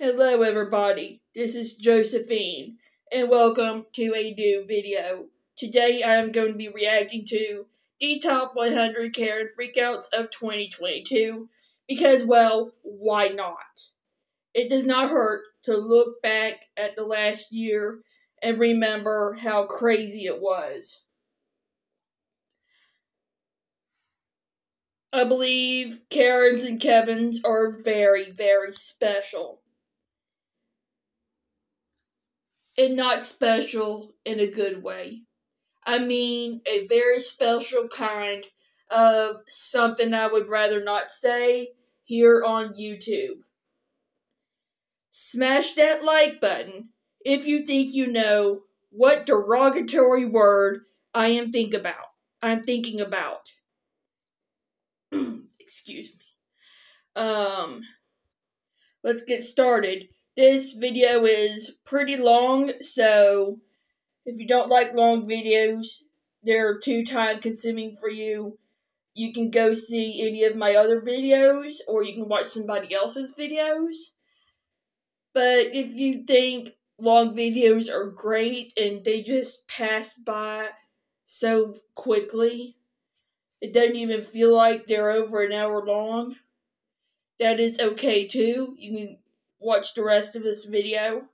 Hello everybody, this is Josephine, and welcome to a new video. Today I am going to be reacting to the top 100 Karen freakouts of 2022, because well, why not? It does not hurt to look back at the last year and remember how crazy it was. I believe Karen's and Kevin's are very, very special. And not special in a good way. I mean, a very special kind of something I would rather not say here on YouTube. Smash that like button if you think you know what derogatory word I am think about. I'm thinking about. Excuse me. Um, let's get started. This video is pretty long, so if you don't like long videos, they're too time consuming for you. You can go see any of my other videos, or you can watch somebody else's videos. But if you think long videos are great and they just pass by so quickly, it doesn't even feel like they're over an hour long. That is okay too. You can watch the rest of this video.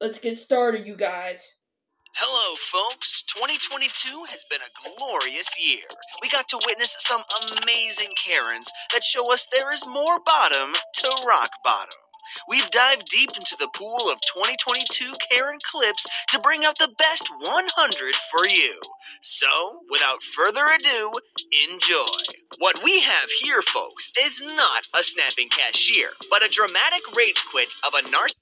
Let's get started, you guys. Hello, folks. 2022 has been a glorious year. We got to witness some amazing Karens that show us there is more bottom to rock bottom. We've dived deep into the pool of 2022 Karen clips to bring out the best 100 for you. So, without further ado, enjoy. What we have here, folks, is not a snapping cashier, but a dramatic rage quit of a narcissist.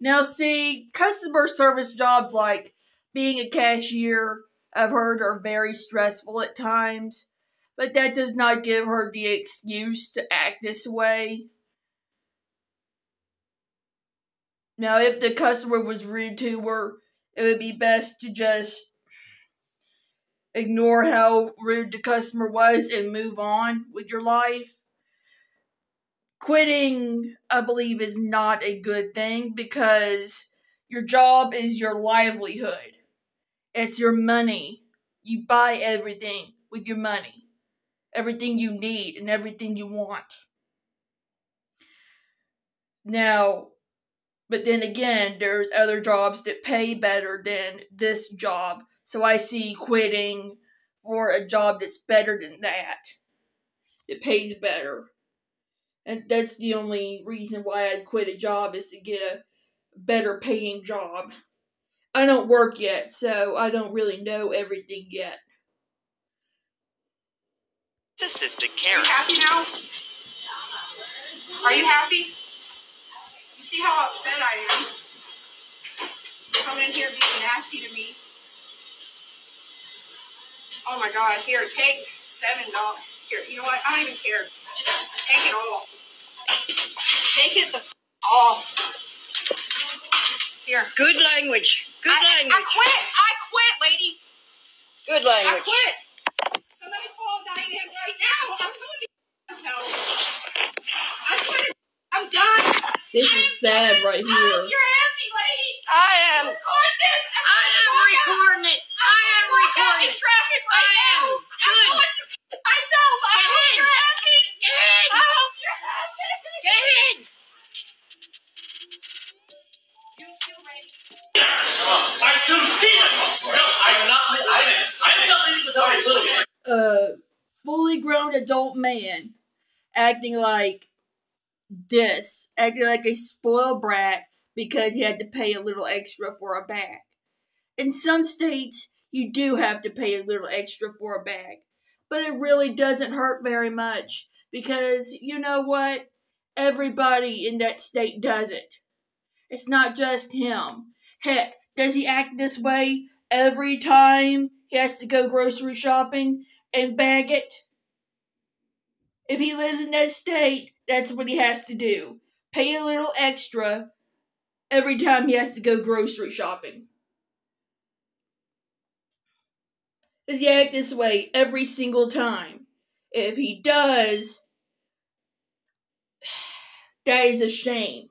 Now, see, customer service jobs like being a cashier, I've heard, are very stressful at times, but that does not give her the excuse to act this way. Now, if the customer was rude to her, it would be best to just ignore how rude the customer was and move on with your life. Quitting, I believe, is not a good thing because your job is your livelihood. It's your money. You buy everything with your money. Everything you need and everything you want. Now, but then again, there's other jobs that pay better than this job. So I see quitting for a job that's better than that. It pays better. And that's the only reason why I'd quit a job is to get a better paying job. I don't work yet, so I don't really know everything yet. Assistant Karen. Are you happy now? Are you happy? You see how upset I am? Coming in here being nasty to me. Oh my god, here, take seven dollars. Here, you know what? I don't even care. Just take it all. Take it the f- off. Here. Good language. Good I, language. I quit. I quit, lady. Good language. I quit. Somebody call Diane right now. I'm going to myself. I quit. I'm done. This is sad right here. you're happy, lady. I am. Record this. I'm I gonna am walk out. recording it. I am I'm walk out recording it. traffic right I now. am. I'm Good. going to myself. I Go hope ahead. you're happy. Go ahead. I hope you're happy. Go ahead. You feel ready? I choose Steven. No, I'm not. I'm, I'm not leaving without a little. a uh, fully grown adult man acting like this, acting like a spoiled brat because he had to pay a little extra for a bag. In some states, you do have to pay a little extra for a bag, but it really doesn't hurt very much because you know what? Everybody in that state does it. It's not just him. Heck, does he act this way every time he has to go grocery shopping? and bag it. If he lives in that state, that's what he has to do. Pay a little extra every time he has to go grocery shopping. Does he act this way every single time? If he does, that is a shame.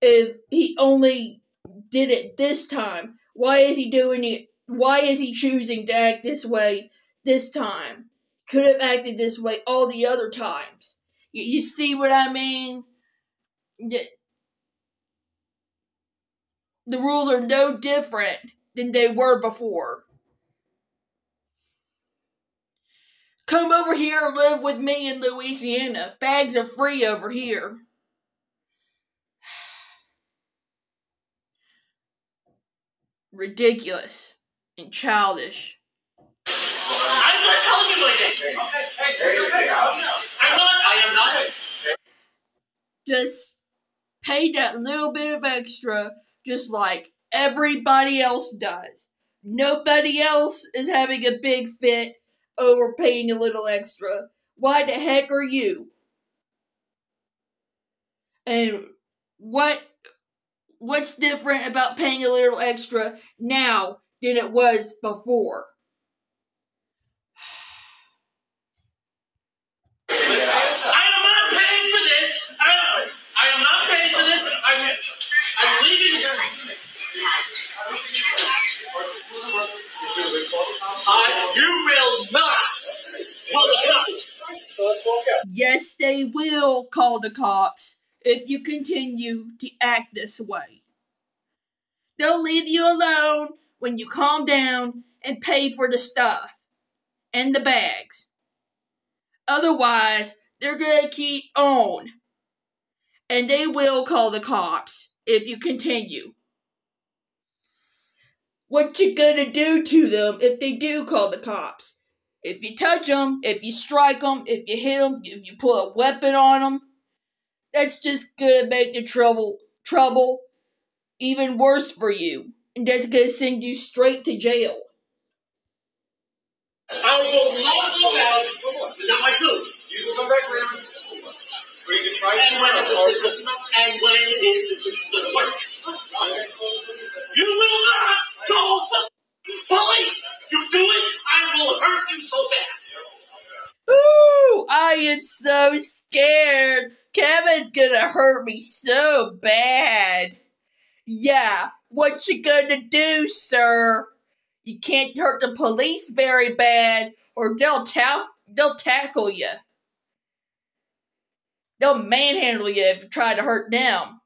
if he only did it this time? Why is he doing it? Why is he choosing to act this way this time? Could have acted this way all the other times. You, you see what I mean? The, the rules are no different than they were before. Come over here and live with me in Louisiana. Bags are free over here. Ridiculous and childish. Just pay that little bit of extra, just like everybody else does. Nobody else is having a big fit over paying a little extra. Why the heck are you? And what what's different about paying a little extra now than it was before? I am not paying for this. I, I am not paying for this. I'm, I'm leaving. You will not call the cops. Yes, they will call the cops if you continue to act this way. They'll leave you alone when you calm down and pay for the stuff and the bags. Otherwise, they're gonna keep on. And they will call the cops if you continue. What you gonna do to them if they do call the cops? If you touch them, if you strike them, if you hit them, if you put a weapon on them, that's just gonna make the trouble trouble even worse for you, and that's gonna send you straight to jail. I will not go out without my food. You can come back around the system. Try And when is the system? And when is the system going to work? You will not call the police. You do it, I will hurt you so bad. Ooh, I am so scared. Kevin's gonna hurt me so bad. Yeah, what you gonna do, sir? You can't hurt the police very bad, or they'll ta- they'll tackle you. They'll manhandle you if you try to hurt them.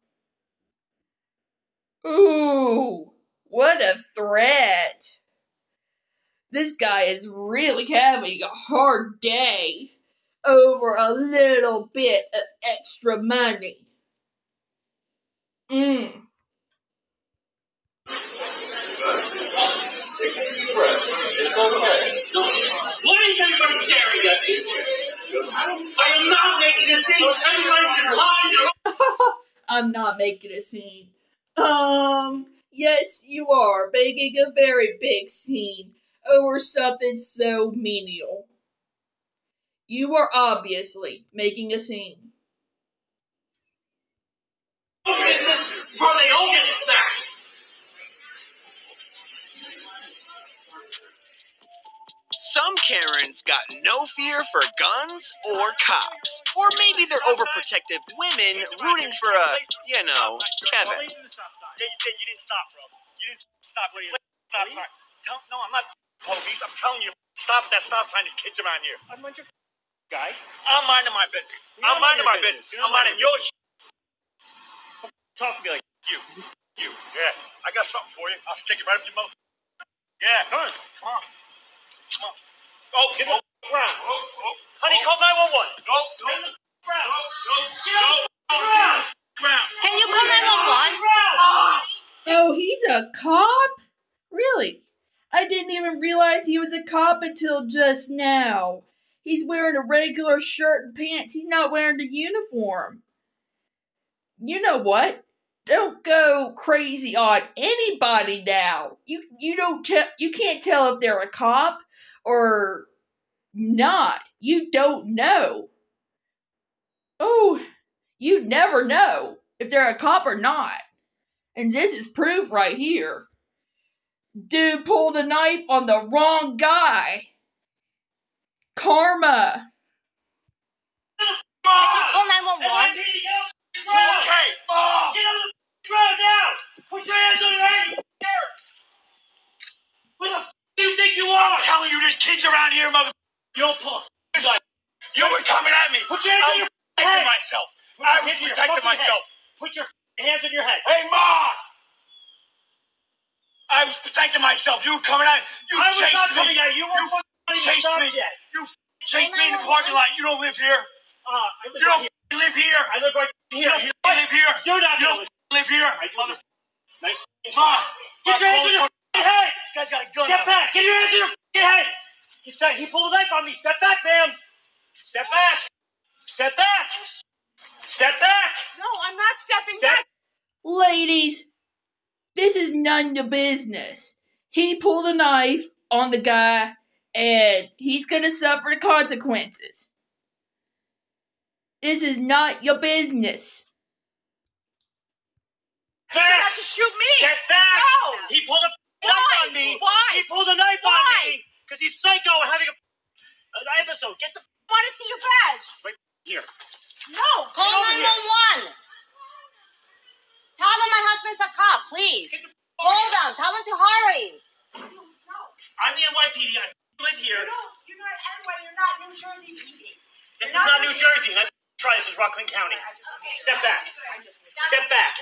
Ooh, what a threat. This guy is really having a hard day over a little bit of extra money. Mmm. Staring at? I am not making a scene. Everybody should lie I'm not making a scene. Um, yes, you are making a very big scene over something so menial. You are obviously making a scene. business before they all get. Some Karens got no fear for guns or cops. Or maybe they're overprotective women rooting for a, you know, Kevin. Yeah, you did. You didn't stop, bro. You didn't stop you stop sign. Tell, no, I'm not police. I'm telling you, stop that stop sign. There's kids around here. I'm mind your guy. I'm minding my business. I'm minding my business. business. I'm minding your shit. Talk to me like You. You. Yeah. I got something for you. I'll stick it right up your mouth. Yeah. Come on. Come on. Come on. Oh, get up. Ground. Oh, oh. Honey, call 911. No, no. Ground. No, no. Get up. Ground. Ground. Can you call 911? Oh, he's a cop? Really? I didn't even realize he was a cop until just now. He's wearing a regular shirt and pants. He's not wearing the uniform. You know what? Don't go crazy on anybody now. You you don't tell you can't tell if they're a cop or not. You don't know. Oh, you never know if they're a cop or not. And this is proof right here. Dude pulled a knife on the wrong guy. Karma. Call 911. Get on the ground now. Put your hands on your head. Where the kids around here, mother. You don't pull. a gun. You were coming at me. Put your hands I on your protecting head. myself. Put I your was hands on your protecting myself. head. Put your hands on your head. Hey, Ma! I was protecting myself. You were coming at me. You I was not me. coming at you. You weren't fucking chased me. yet. You f- chased me in the parking lot. You don't live here. Uh, I live You right don't here. live here. I live right here. You don't You live here. You're not You don't live here. I do. Mother. Nice. Ma! Get your hands on your fucking head. This guy's got a gun. Step back. Get your hands on your fucking head. He said he pulled a knife on me. Step back, ma'am. Step back. Step back. Step back. No, I'm not stepping Step. back. Ladies, this is none your business. He pulled a knife on the guy, and he's gonna suffer the consequences. This is not your business. You're about to shoot me. Step back. No. He pulled a Why? knife on me. Why? He pulled a knife on me because he's psycho and having a an episode. Get the f- I want to see your badge. Right here. No. Call 911. Tell them my husband's a cop, please. Call them. Tell them to hurry. No. I'm the NYPD. I live here. No, you're not NY. You're not New Jersey PD. This is not New Jersey. Let's try this. Is Rockland County. Step back. Step back.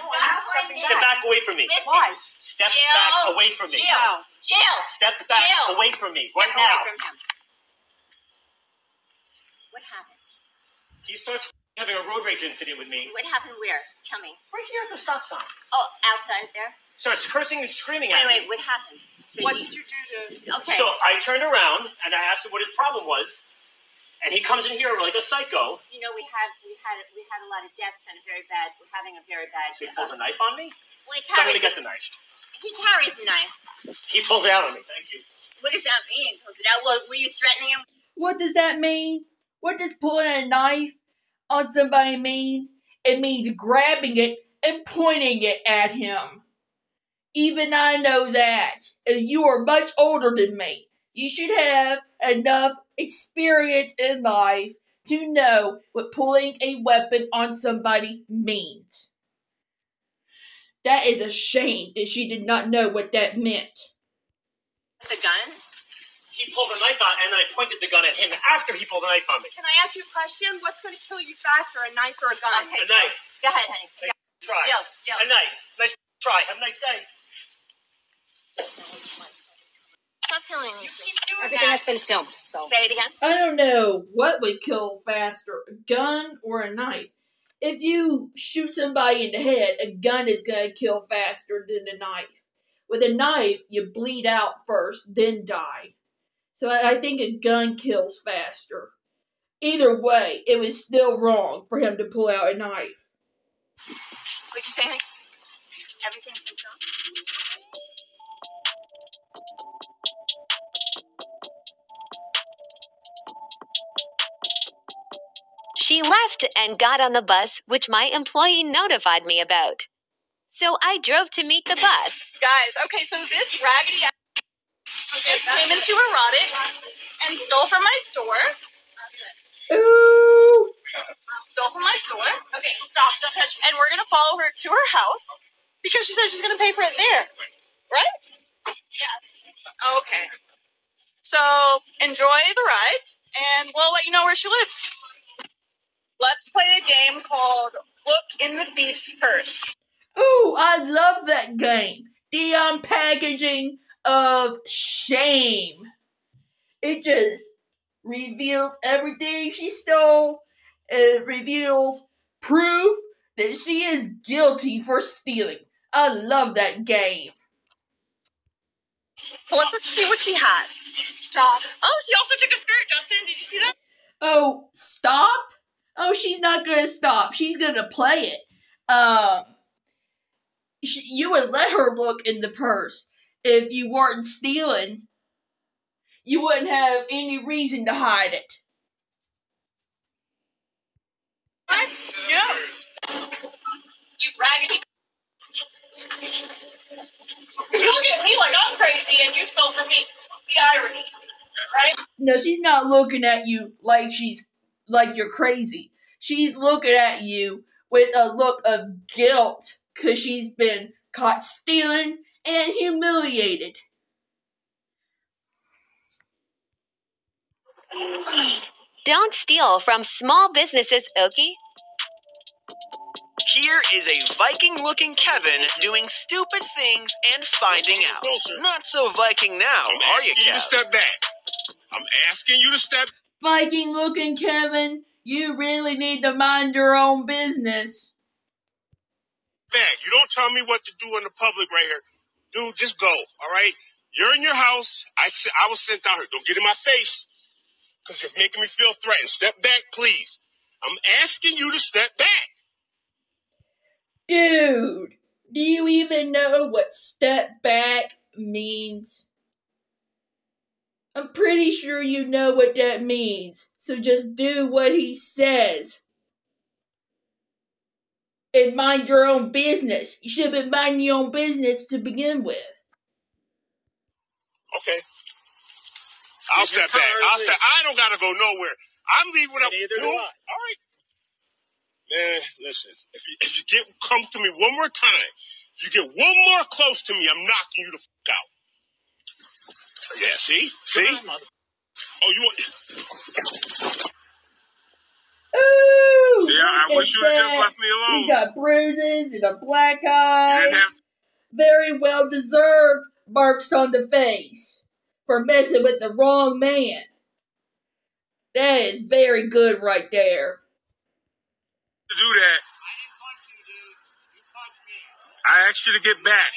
Step back away from me. Why? Step back away from me. Jill. Jill. Step back away from me right now. What happened? He starts having a road rage incident with me What happened where? Tell me. right here at the stop sign. Oh, outside there? Starts cursing and screaming Wait, at wait, me. what happened? So What you- did you do to? Okay. So I turned around and I asked him what his problem was, and he comes in here like a psycho. you know, we had we had we had a lot of deaths and a very bad. We're having a very bad. So he uh, pulls a knife on me. well, he So I'm gonna get a, the knife. he carries a knife. He pulled out on me. Thank you. What does that mean? That was were you threatening him? What does that mean? What does pulling a knife on somebody mean? It means grabbing it and pointing it at him. Even I know that. And you are much older than me. You should have enough experience in life to know what pulling a weapon on somebody means. That is a shame that she did not know what that meant. The gun? He pulled a knife out, and then I pointed the gun at him after he pulled the knife on me. Can I ask you a question? What's going to kill you faster, a knife or a gun? Okay. A knife. Go ahead, honey. Take Try. Jill, Jill. A knife. Nice try. Have a nice day. Stop filming me. Everything has been filmed, so. Say it again. I don't know what would kill faster, a gun or a knife. If you shoot somebody in the head, a gun is gonna kill faster than a knife. With a knife, you bleed out first, then die. So I I think a gun kills faster. Either way, it was still wrong for him to pull out a knife. What'd you say, honey? Everything's She left and got on the bus, which my employee notified me about. So I drove to meet the bus. Guys, okay, so this raggedy ass just came into erotic and stole from my store. Ooh! Stole from my store. Okay, stop, don't touch. And we're gonna follow her to her house because she said she's gonna pay for it there, right? Yes. Okay. So enjoy the ride, and we'll let you know where she lives. Let's play a game called Look in the Thief's Purse. Ooh, I love that game. The um, unpackaging of shame. It just reveals everything she stole. It reveals proof that she is guilty for stealing. I love that game. So let's see what she has. Stop. Oh, she also took a skirt, Justin. Did you see that? Oh, stop? Oh, she's not gonna stop. She's gonna play it. Um, sh- you would let her look in the purse if you weren't stealing. You wouldn't have any reason to hide it. What? No. You raggedy. You look at me like I'm crazy and you stole from me. The irony, right? No, she's not looking at you like she's like you're crazy. She's looking at you with a look of guilt because she's been caught stealing and humiliated. Don't steal from small businesses, Okie. Here is a Viking looking Kevin doing stupid things and finding out. Not so Viking now, I'm are you, asking you to step back. I'm asking you to step Viking looking Kevin, you really need to mind your own business. Man, You don't tell me what to do in the public right here. Dude, just go, all right? You're in your house. I, I was sent out here. Don't get in my face because you're making me feel threatened. Step back, please. I'm asking you to step back. Dude, do you even know what step back means? I'm pretty sure you know what that means, so just do what he says. And mind your own business. You should have been minding your own business to begin with. Okay. I'll step back. I'll step. I don't gotta go nowhere. I'm leaving up. Neither do I. All right. Man, listen. If you if you get come to me one more time, you get one more close to me, I'm knocking you the fuck out. Yeah. See. See. Oh, you want? Ooh! Yeah, I wish at you would've just that. left me alone. He's got bruises and a black You eye. have Very well deserved marks on the face for messing with the wrong man. That is very good right there. do that. I asked you to get back.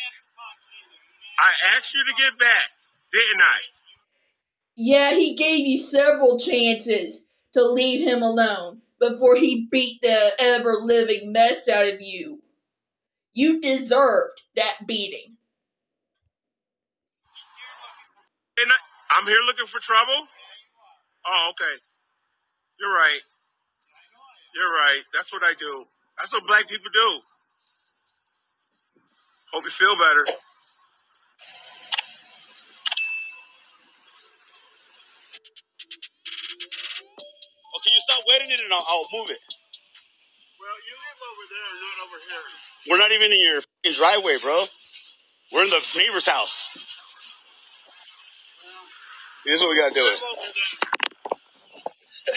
I asked you to get back, didn't I? Yeah, he gave you several chances to leave him alone before he beat the ever living mess out of you. You deserved that beating. And I, I'm here looking for trouble. Oh, okay. You're right. You're right. That's what I do. That's what black people do. Hope you feel better. Okay, you stop wetting it and I'll, I'll move it. Well, you live over there, not over here. We're not even in your fing driveway, bro. We're in the neighbor's house. This is what we gotta do.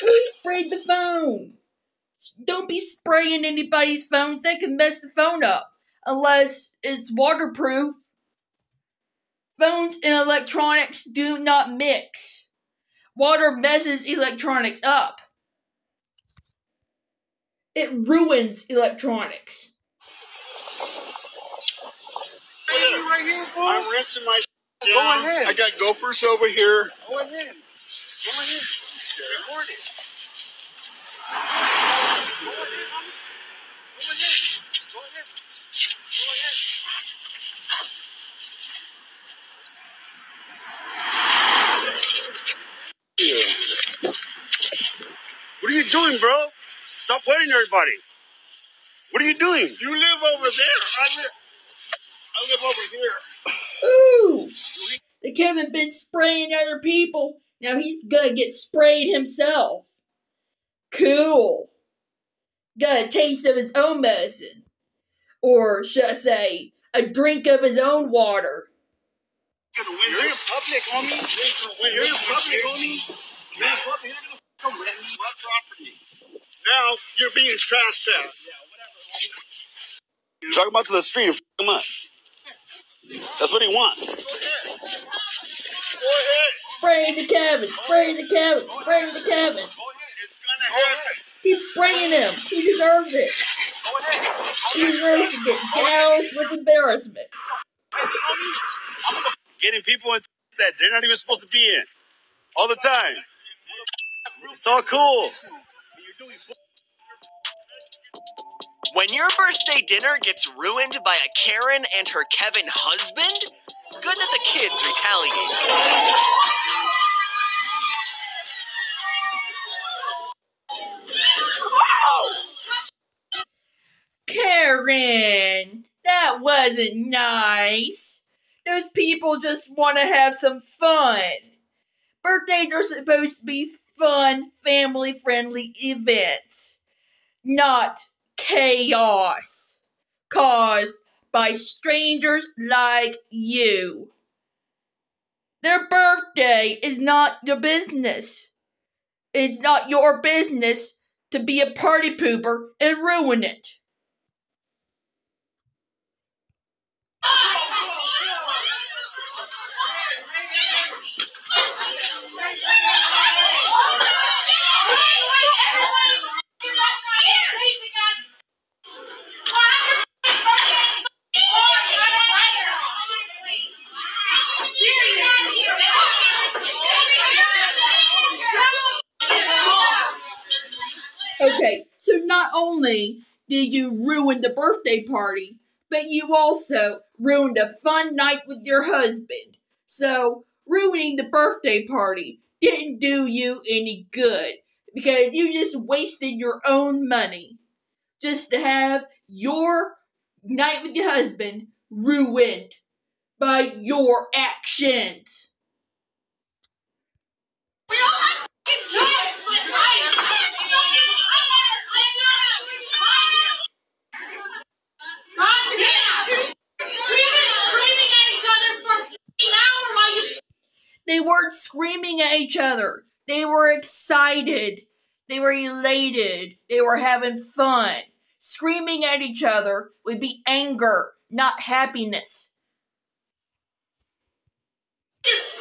Who sprayed the phone? Don't be spraying anybody's phones. They can mess the phone up. Unless it's waterproof. Phones and electronics do not mix. Water messes electronics up. It ruins electronics. right here, fool. I'm rinsing my Go down. ahead. I got gophers over here. Go ahead. Go ahead. Record it. What are you doing, bro? Stop wetting everybody. What are you doing? You live over there. I live. I live over here. Ooh! The Kevin been spraying other people. Now he's gonna get sprayed himself. Cool. Got a taste of his own medicine. Or should I say, a drink of his own water. You're in public, homie. You're in public, homie. You're in public. You're gonna come wet my property. Now you're being trespassed. Drag him out to the street and f him up. That's what he wants. Go ahead. Spraying the Kevin, spraying the Kevin, spraying the Kevin. It's gonna happen. Keep spraying him. He deserves it. He deserves to get doused with embarrassment. Getting people in that they're not even supposed to be in all the time. It's all cool. When your birthday dinner gets ruined by a Karen and her Kevin husband, good that the kids retaliate. Karen, that wasn't nice. Those people just want to have some fun. Birthdays are supposed to be fun, family friendly events, not chaos caused by strangers like you. Their birthday is not your business. It's not your business to be a party pooper and ruin it. Okay, so not only did you ruin the birthday party, but you also ruined a fun night with your husband. So, ruining the birthday party didn't do you any good because you just wasted your own money just to have your night with your husband ruined by your actions. They weren't screaming at each other. They were excited. They were elated. They were having fun. Screaming at each other would be anger, not happiness. Just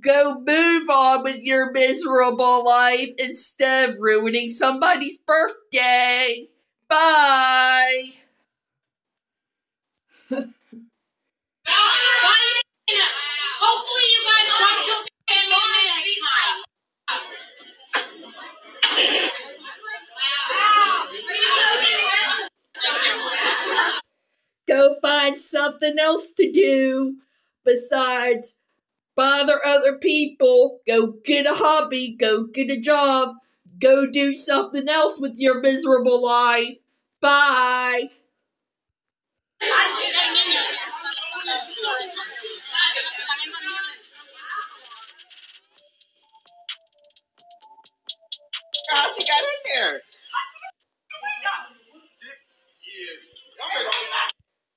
Go move on with your miserable life instead of ruining somebody's birthday. Bye. Hopefully you guys time. Go find something else to do besides bother other people. Go get a hobby. Go get a job. Go do something else with your miserable life. Bye. How she got in there?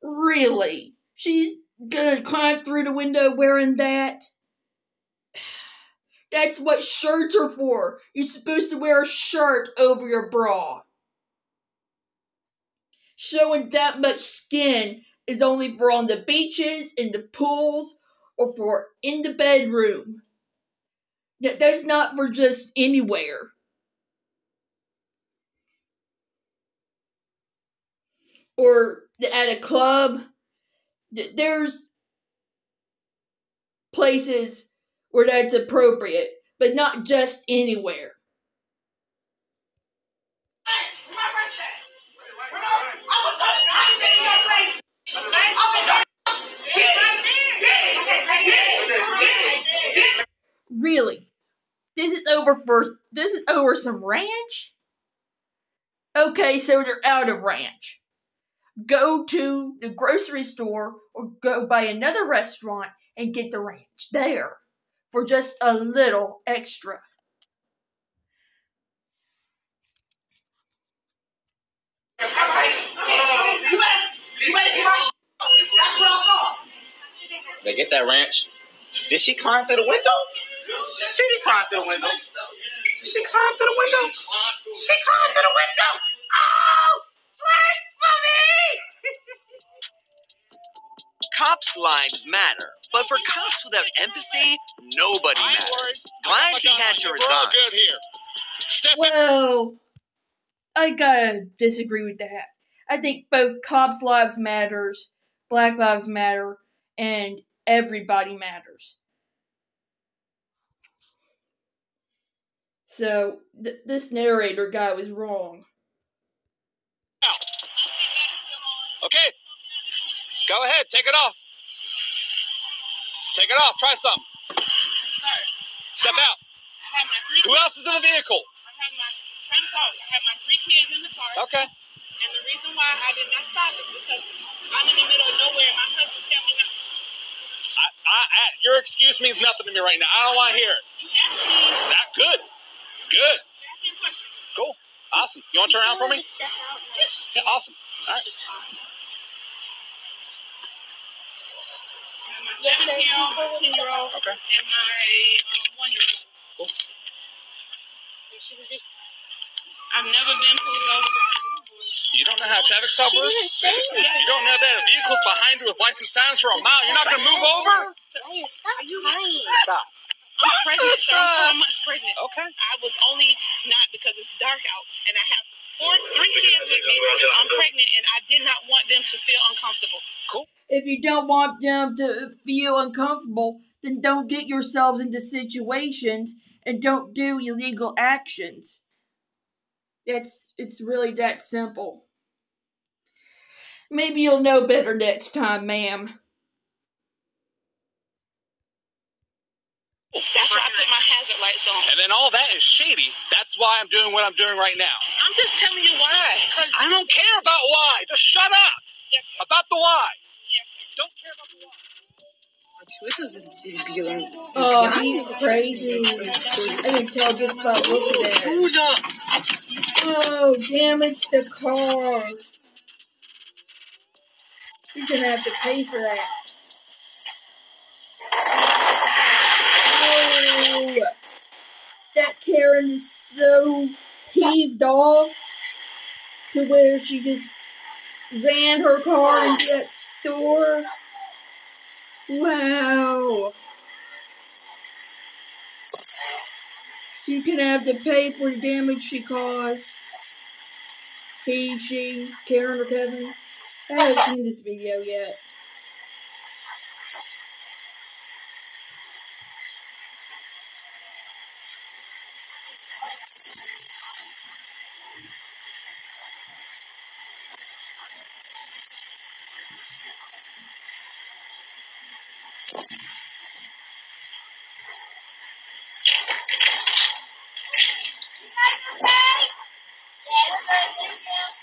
Really? She's gonna climb through the window wearing that? That's what shirts are for. You're supposed to wear a shirt over your bra. Showing that much skin is only for on the beaches, in the pools, or for in the bedroom. That's not for just anywhere. Or at a club. Th- There's places where that's appropriate, but not just anywhere. Really? This is over for this is over some ranch? Okay, so they're out of ranch. Go to the grocery store or go by another restaurant and get the ranch there for just a little extra. They get that ranch. Did she climb through the window? She didn't climb through the window. She climbed through the window? She climbed through the window. Oh, Cops' lives matter, but for cops without empathy, nobody matters. Glad he had to resign. Well, I gotta disagree with that. I think both cops' lives matters, Black Lives Matter, and everybody matters. So th- this narrator guy was wrong. Okay. Go ahead. Take it off. Take it off. Try something. Step out. Who else is in the vehicle? I have my trying to talk. I have my three kids in the car. Okay. And the reason why I did not stop is because I'm in the middle of nowhere. and My husband tell me not. I, I, I, your excuse means nothing to me right now. I don't want to hear it. You asked me. That good. Good. You asked me a question. Cool. Awesome. You want to turn around for me? Step out. Yeah, awesome. All right. My 17 year old, 10 year old, Okay. and my um, one year old. Cool. She was just. I've never been pulled over. You don't know how traffic stop works? didn't say that. You don't know that a vehicle's behind you with license signs for a mile. You're not going to move over? Stop. Are you lying? Stop. I'm pregnant, sir. I'm four months pregnant. Okay. I was only not because it's dark out, and I have four, three kids with me. I'm pregnant, and I did not want them to feel uncomfortable. Cool. If you don't want them to feel uncomfortable, then don't get yourselves into situations and don't do illegal actions. It's it's really that simple. Maybe you'll know better next time, ma'am. That's why I put my hazard lights on. And then all that is shady. That's why I'm doing what I'm doing right now. I'm just telling you why. Cause I don't care about why. Just shut up. Yes, sir. About the why. Yes, sir. Don't care about the why. Oh, he's crazy. I can tell just by looking at it. Oh, damage the car. You're gonna have to pay for that. Oh, that Karen is so peeved off to where she just ran her car into that store. Wow. She's gonna have to pay for the damage she caused. He, she, Karen, or Kevin. I haven't seen this video yet.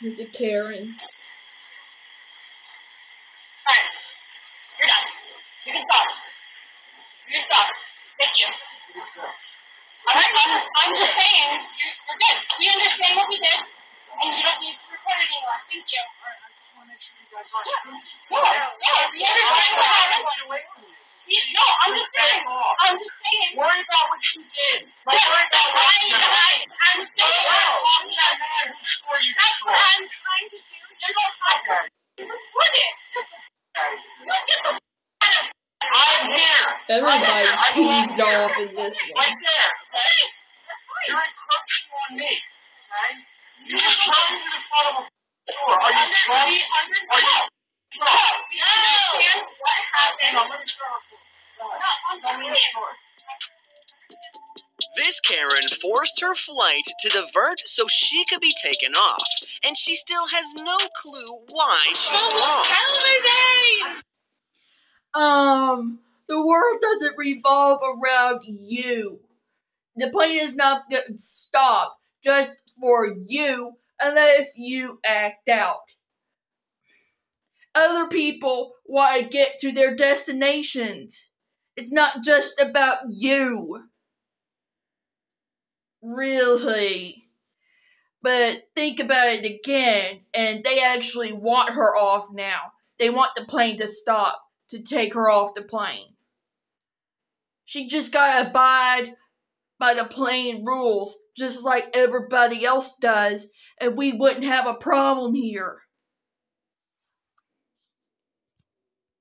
It's a Karen. Alright. You're done. You can stop. You can stop. Thank you. Alright, I'm, I'm just saying, you're, you're good. We understand what we did, and you don't need to record it anymore. Thank you. Yeah. Yeah, yeah, we understand what happened. You- No, I'm just saying. I'm just saying. Worry about what you did. Like, worry about what you did. I'm saying. That's what I'm trying to do. You don't have to record it. Look at the I'm here. Everybody's peeved off in this one. Right there. Okay? You're encroaching on me. Right? You just drove me to the front of a store. Are you drunk? Are you drunk? No. What happened? No, let me start. Let me start. This Karen forced her flight to divert so she could be taken off, and she still has no clue why she's wrong. Um, the world doesn't revolve around you. The plane is not gonna stop just for you unless you act out. Other people want to get to their destinations. It's not just about you. Really. But think about it again, and they actually want her off now. They want the plane to stop to take her off the plane. She just gotta abide by the plane rules, just like everybody else does, and we wouldn't have a problem here.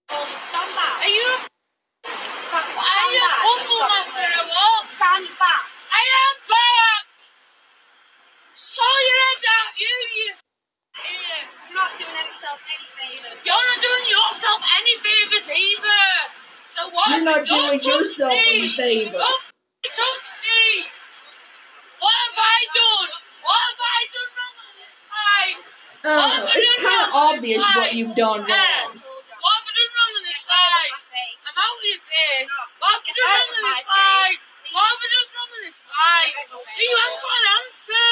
Are you? Are you awful, Master Wall? Stand back. I am back. So you're not you, you. You're not doing yourself any favors. You're not doing yourself any favors either. So? You're not doing yourself me. a favor. Don't me. What have I done? What have I done wrong this time? Uh, it's kind of obvious what you've done wrong. Yeah. What have I done wrong this? I'm out of. What have I done wrong this? What have I done wrong this you have got an answer?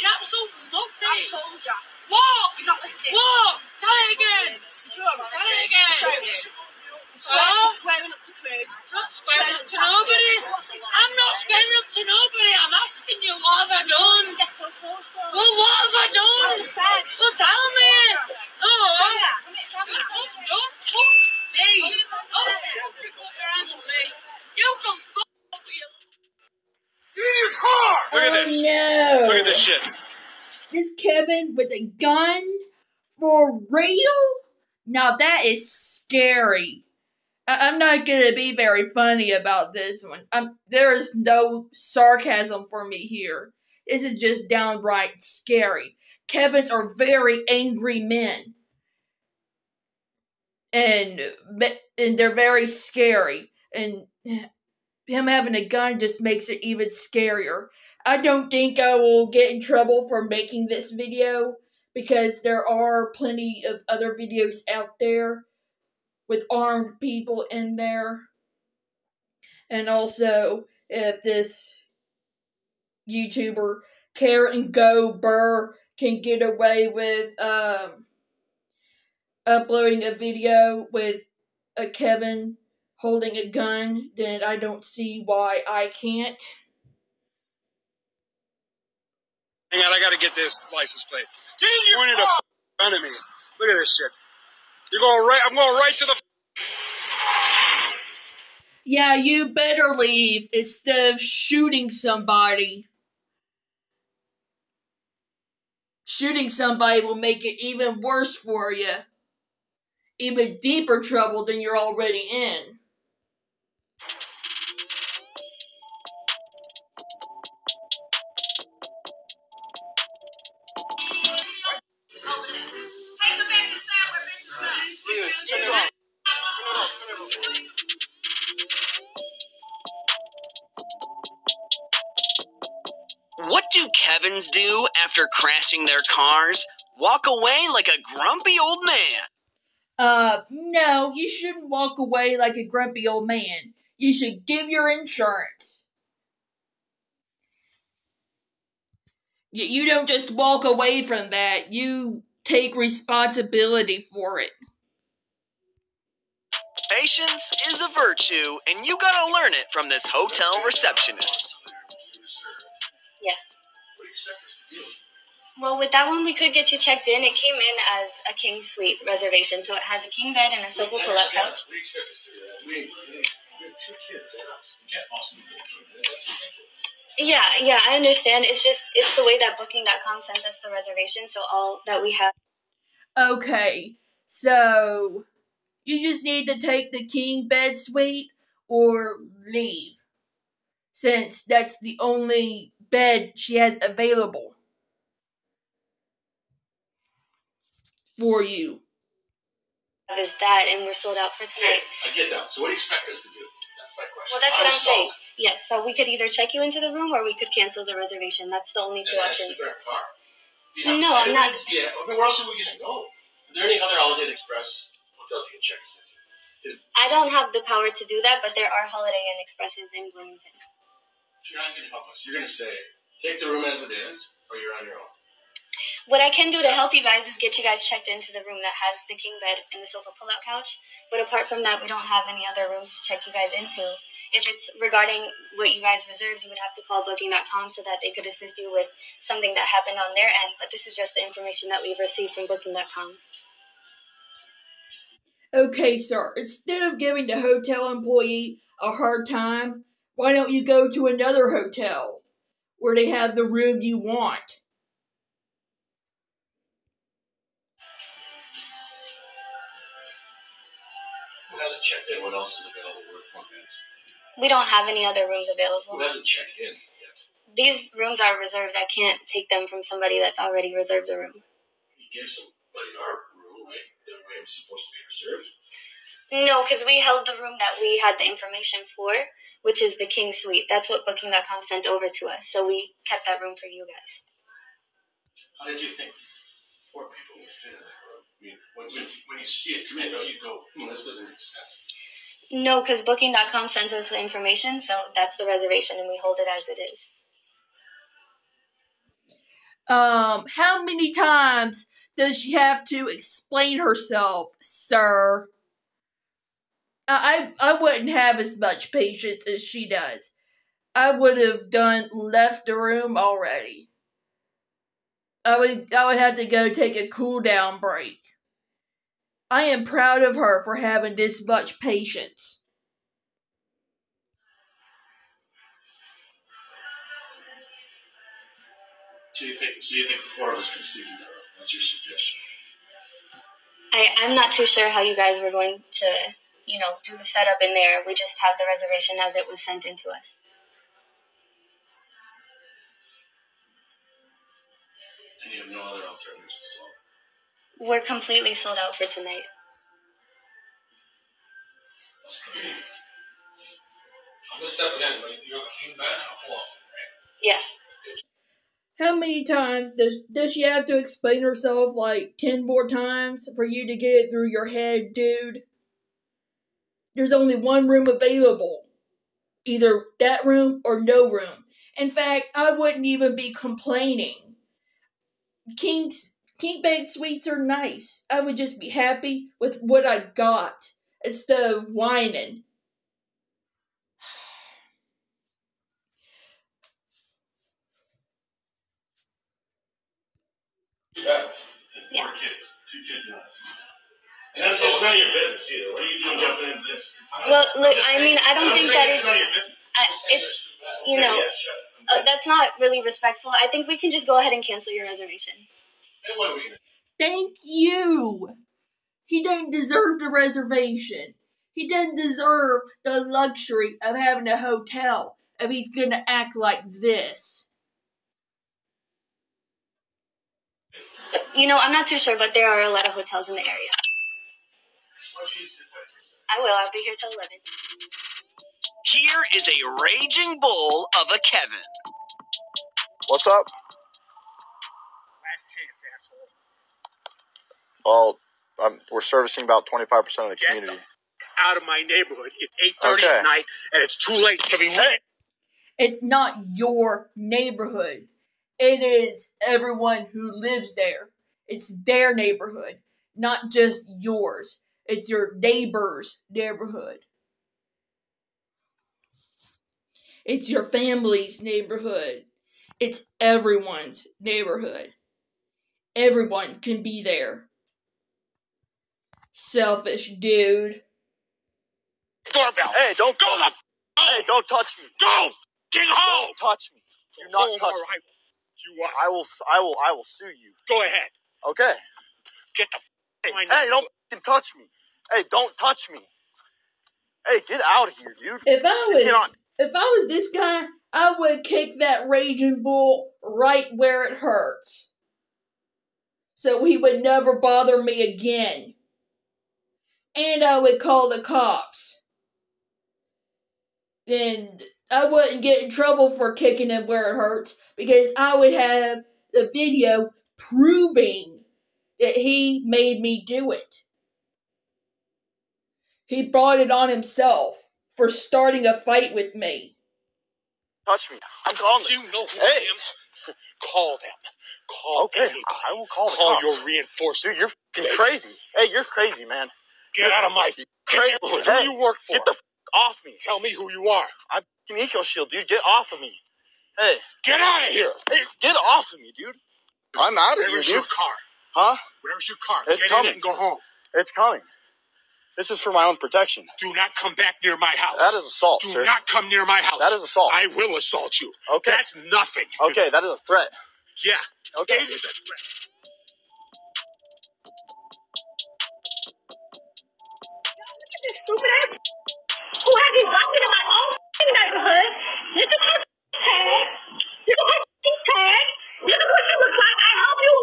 You absolute nothing. I told you. What? You're not listening. What? Tell it again. Tell it again. What? Squaring up to Craig. Not squaring up to nobody. I'm not squaring up to nobody. I'm asking you what have I done? Well, what have I done? Well, tell me. Oh, don't touch me. Don't put your hands on me. You can fuck you. Get in your car! Look at oh, this. no. Look at this shit. This Kevin with a gun for real? Now that is scary. I- I'm not gonna be very funny about this one. I'm, there is no sarcasm for me here. This is just downright scary. Kevins are very angry men. And and they're very scary. And him having a gun just makes it even scarier. I don't think I will get in trouble for making this video because there are plenty of other videos out there with armed people in there. And also, if this YouTuber Karen Go Burr can get away with um, uploading a video with a Kevin holding a gun, then I don't see why I can't. Hang on, I gotta get this license plate. Get in your Pointed car! a front of me. Look at this shit. You're going right. I'm going right to the. Yeah, you better leave instead of shooting somebody. Shooting somebody will make it even worse for you. Even deeper trouble than you're already in. Kevins do after crashing their cars? Walk away like a grumpy old man. Uh, no, you shouldn't walk away like a grumpy old man. You should give your insurance. Y- You don't just walk away from that, you take responsibility for it. Patience is a virtue, and you gotta learn it from this hotel receptionist. Yeah. Well, with that one, we could get you checked in. It came in as a king suite reservation, so it has a king bed and a sofa pull-out couch. We expect us to do that. We, we have two kids in us. We can't possibly do. That's ridiculous. Yeah, yeah, I understand. It's just it's the way that Booking.com sends us the reservation, so all that we have. Okay, so you just need to take the king bed suite or leave. Since that's the only bed she has available for you. Is that, and we're sold out for tonight. I get that. So what do you expect us to do? That's my question. Well, that's what I I'm saw saying. Yes, so we could either check you into the room or we could cancel the reservation. That's the only two And options. sit there in car. You have No, I'm not- Yeah. I mean, where else are we gonna go? Are there any other Holiday Inn Express hotels you can check us into? Is I don't have the power to do that, but there are Holiday Inn Expresses in Bloomington. You're not gonna help us. You're gonna say, take the room as it is, or you're on your own. What I can do to help you guys is get you guys checked into the room that has the king bed and the sofa pull-out couch. But apart from that, we don't have any other rooms to check you guys into. If it's regarding what you guys reserved, you would have to call Booking.com so that they could assist you with something that happened on their end. But this is just the information that we've received from Booking.com. Okay, sir, instead of giving the hotel employee a hard time, why don't you go to another hotel where they have the room you want? Who hasn't checked in? What else is available? Where one? We don't have any other rooms available. Who available. hasn't checked in yet? These rooms are reserved. I can't take them from somebody that's already reserved a room. You give somebody our room, right? The room is supposed to be reserved. No, because we held the room that we had the information for, which is the King Suite. That's what Booking.com sent over to us. So we kept that room for you guys. How did you think four people would fit in that room. I mean, when, when, when you see it come in, don't you go, hmm, this doesn't make sense. No, because Booking.com sends us the information, so that's the reservation, and we hold it as it is. Um, how many times does she have to explain herself, sir? I I wouldn't have as much patience as she does. I would have done left the room already. I would I would have to go take a cool down break. I am proud of her for having this much patience. So you think, so you think four of us can sleep in that room? That's your suggestion. I, I'm not too sure how you guys were going to, you know, do the setup in there. We just have the reservation as it was sent in to us. And you have no other alternatives to solve. We're completely sold out for tonight. I'm just stepping in, but you have a king bed and a full Yeah. How many times does does she have to explain herself like ten more times for you to get it through your head, dude? There's only one room available. Either that room or no room. In fact, I wouldn't even be complaining. King's king bed suites are nice. I would just be happy with what I got instead of whining. Two beds. And four Yeah. kids. Two kids in us. And that's it's none of your business either. What are you doing jumping into this? Well, look, I'm mean, I don't think saying that it's is- none of your business. I, it's, you know, yes, shut up. uh, that's not really respectful. I think we can just go ahead and cancel your reservation. Then what are we gonna do? Thank you. He doesn't deserve the reservation. He doesn't deserve the luxury of having a hotel if he's gonna act like this. You know, I'm not too sure, but there are a lot of hotels in the area. Why don't you sit tight for a second? I will. I'll be here till 11. Here is a raging bull of a Kevin. What's up? Last chance, asshole. Well, I'm, we're servicing about 25% of the Get community. Out of my neighborhood. It's 8.30 Okay. at night, and it's too late to be Hey. It's not your neighborhood. It is everyone who lives there. It's their neighborhood, not just yours. It's your neighbor's neighborhood. It's your family's neighborhood. It's everyone's neighborhood. Everyone can be there. Selfish dude. Doorbell. Hey, don't Go the Hey, don't touch me. Go fucking home. Don't touch me. Do not home, touch me. I, you are. I will. I will. I will sue you. Go ahead. Okay. Get the f- Hey, Fine. hey, don't fucking touch me. Hey, don't touch me. Hey, get out of here, dude. If I on. was if I was this guy, I would kick that raging bull right where it hurts. So he would never bother me again. And I would call the cops. And I wouldn't get in trouble for kicking him where it hurts because I would have the video proving that he made me do it. He brought it on himself for starting a fight with me. Touch me. I'm calling. You know who Hey. I am. Call them. Call Okay, anybody. I will call the Call cops. your reinforcements. Dude, you're fucking crazy. Hey, you're crazy, man. Get out of my Crazy. neighborhood. Hey, you work for? Get the f- off me. Tell me who you are. I'm fucking Eco Shield, dude. Get off of me. Hey, Get out of here. hey, get off of me, dude. I'm out of here, Where's your car? Huh? Where's your car? It's Get coming. in and go home. It's coming. This is for my own protection. Do not come back near my house. That is assault, Do sir. not come near my house. That is assault. I will assault you. Okay. That's nothing. Okay, that is a threat. Yeah. Okay. It is a threat. Stupid ass. Who have you walked into my own neighborhood? Look at my tag. Look at my tag. Look at what she looks like.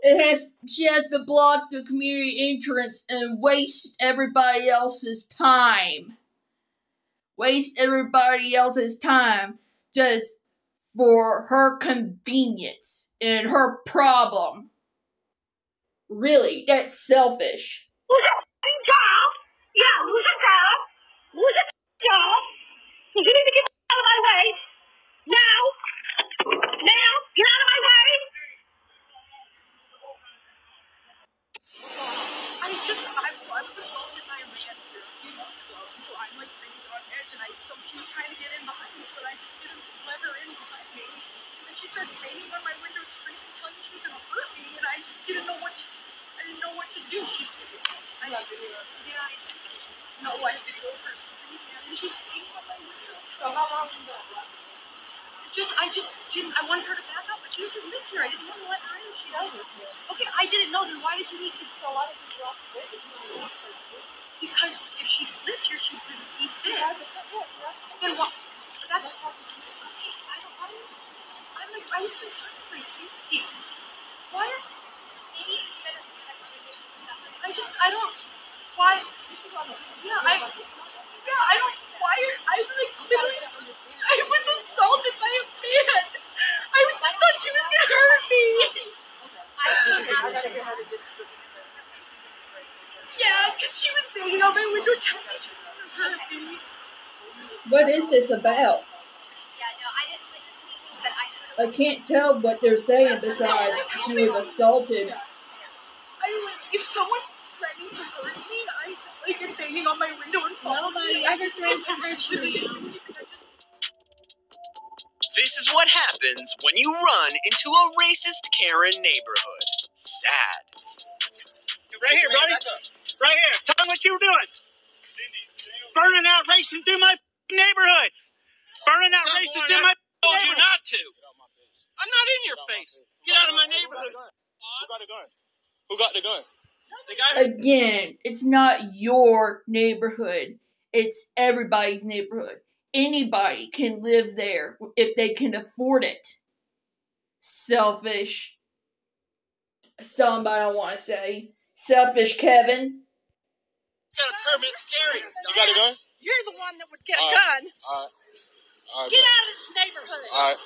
It has she has to block the community entrance and waste everybody else's time. Waste everybody else's time just for her convenience and her problem. Really, that's selfish. Who's f***ing job? Yeah, who's a job? Who's a job? You need to get out of my way. Now. Now. Get out of my way. I just, I'm so, I was assaulted by a man here a few months ago, and so I'm like really on edge, and I, so he was trying to get in behind me, so I just didn't let her in behind me. And she started banging on my window, screaming, telling me she was gonna hurt me, and I just didn't know what to, I didn't know what to do. She's, I just, yeah, I didn't know I had to go over screaming me. She's banging on my window. So how long that just, I just didn't. I wanted her to back up, but she doesn't live here. I didn't want to let her in. She does live here. Okay, I didn't know. Then why did you need to? So why did you drop the Because if she lived here, she would be dead. Then what? That's. Okay, I don't. I'm, I'm like, I was concerned for my safety. Why? I just, I don't. Why? Yeah, I. Yeah, I don't. Why? I was like. I was assaulted by a man. I was thought she was gonna hurt me. Yeah, because she was banging on my window telling me she was gonna hurt me. What is this about? I can't tell what they're saying besides she was assaulted. I like if someone's threatening to hurt me, I like am banging on my window and falling. Nobody ever threatened to hurt you. This is what happens when you run into a racist Karen neighborhood. Sad. Right here, buddy. Right here. Tell me what you were doing. Burning out racing through my neighborhood. Burning out racing through my told you neighborhood. not to. I'm not in your face. Get out of my neighborhood. Who got a gun? Who got the gun? The guy Again, it's not your neighborhood. It's everybody's neighborhood. Anybody can live there if they can afford it. Selfish. Somebody I want to say. Selfish Kevin. got a permit to carry. You got a gun? You're the one that would get a All right. gun. All right. All right. Get out of this neighborhood. All right.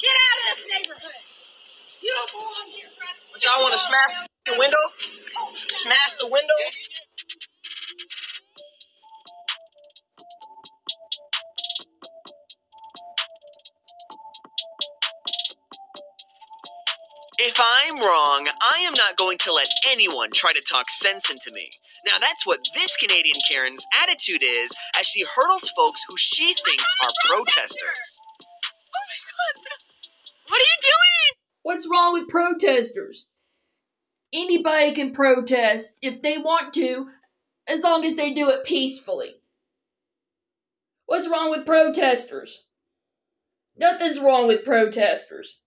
Get out of this neighborhood. You don't belong here. But y'all want to smash the window? Smash the window? If I'm wrong, I am not going to let anyone try to talk sense into me. Now that's what this Canadian Karen's attitude is as she hurdles folks who she thinks are protesters. What are you doing? What's wrong with protesters? Anybody can protest if they want to, as long as they do it peacefully. What's wrong with protesters? Nothing's wrong with protesters.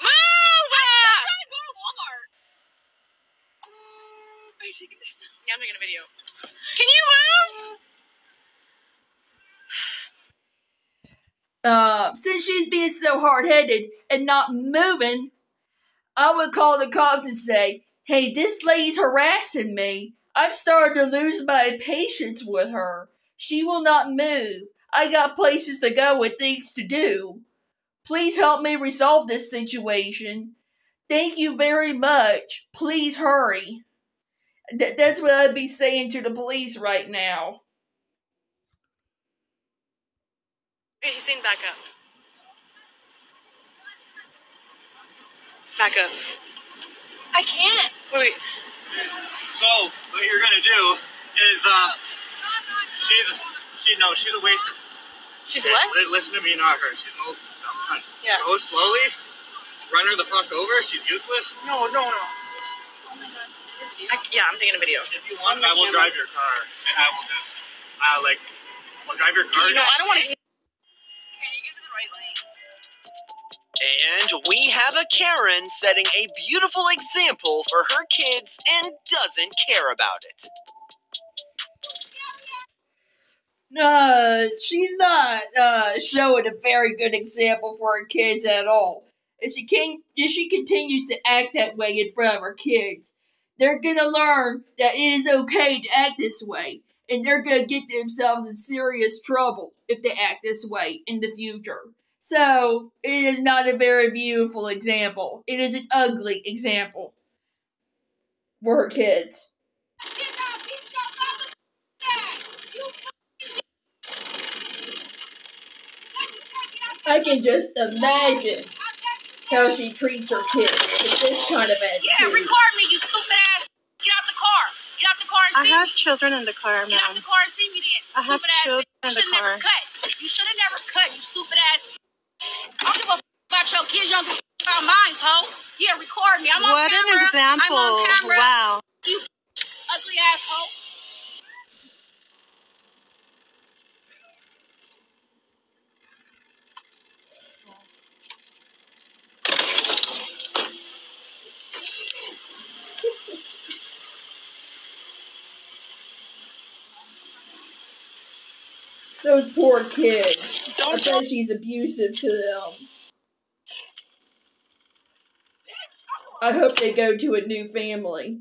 Move! I'm trying to go to Walmart. I'm making a video. Can you move? Uh, since she's being so hard headed and not moving, I would call the cops and say, Hey, this lady's harassing me. I'm starting to lose my patience with her. She will not move. I got places to go and things to do. Please help me resolve this situation. Thank you very much. Please hurry. Th- that's what I'd be saying to the police right now. Hey, he's saying back up. Back up. I can't. Wait, wait. So, what you're gonna do is, uh, she's, she, no, she's a waste. She's Li- what? li- Listen to me, not her. She's an old dumb cunt. Yeah. Go slowly. Run her the fuck over. She's useless. No, no, no. I, yeah, I'm taking a video. If you want, I will drive your car, and I will just, uh, like, I'll drive your car. You know, I don't want to. Can you get to the right lane? And we have a Karen setting a beautiful example for her kids and doesn't care about it. Uh, she's not uh showing a very good example for her kids at all. If she can, if she continues to act that way in front of her kids, they're gonna learn that it is okay to act this way, and they're gonna get themselves in serious trouble if they act this way in the future. So it is not a very beautiful example. It is an ugly example for her kids. I can just imagine how she treats her kids with this kind of attitude. Yeah, record me, you stupid ass. Get out the car. Get out the car and see me. I have me. children in the car, Get out the car and see me then. I have stupid ass children bitch. You in the should never cut. You should have never cut, you stupid ass. I don't give a f- about your kids. You don't give a f- about mine, hoe. Yeah, record me. I'm on What an camera. example. I'm on camera. Wow. You ugly asshole. Those poor kids. I bet she's abusive to them. I hope they go to a new family.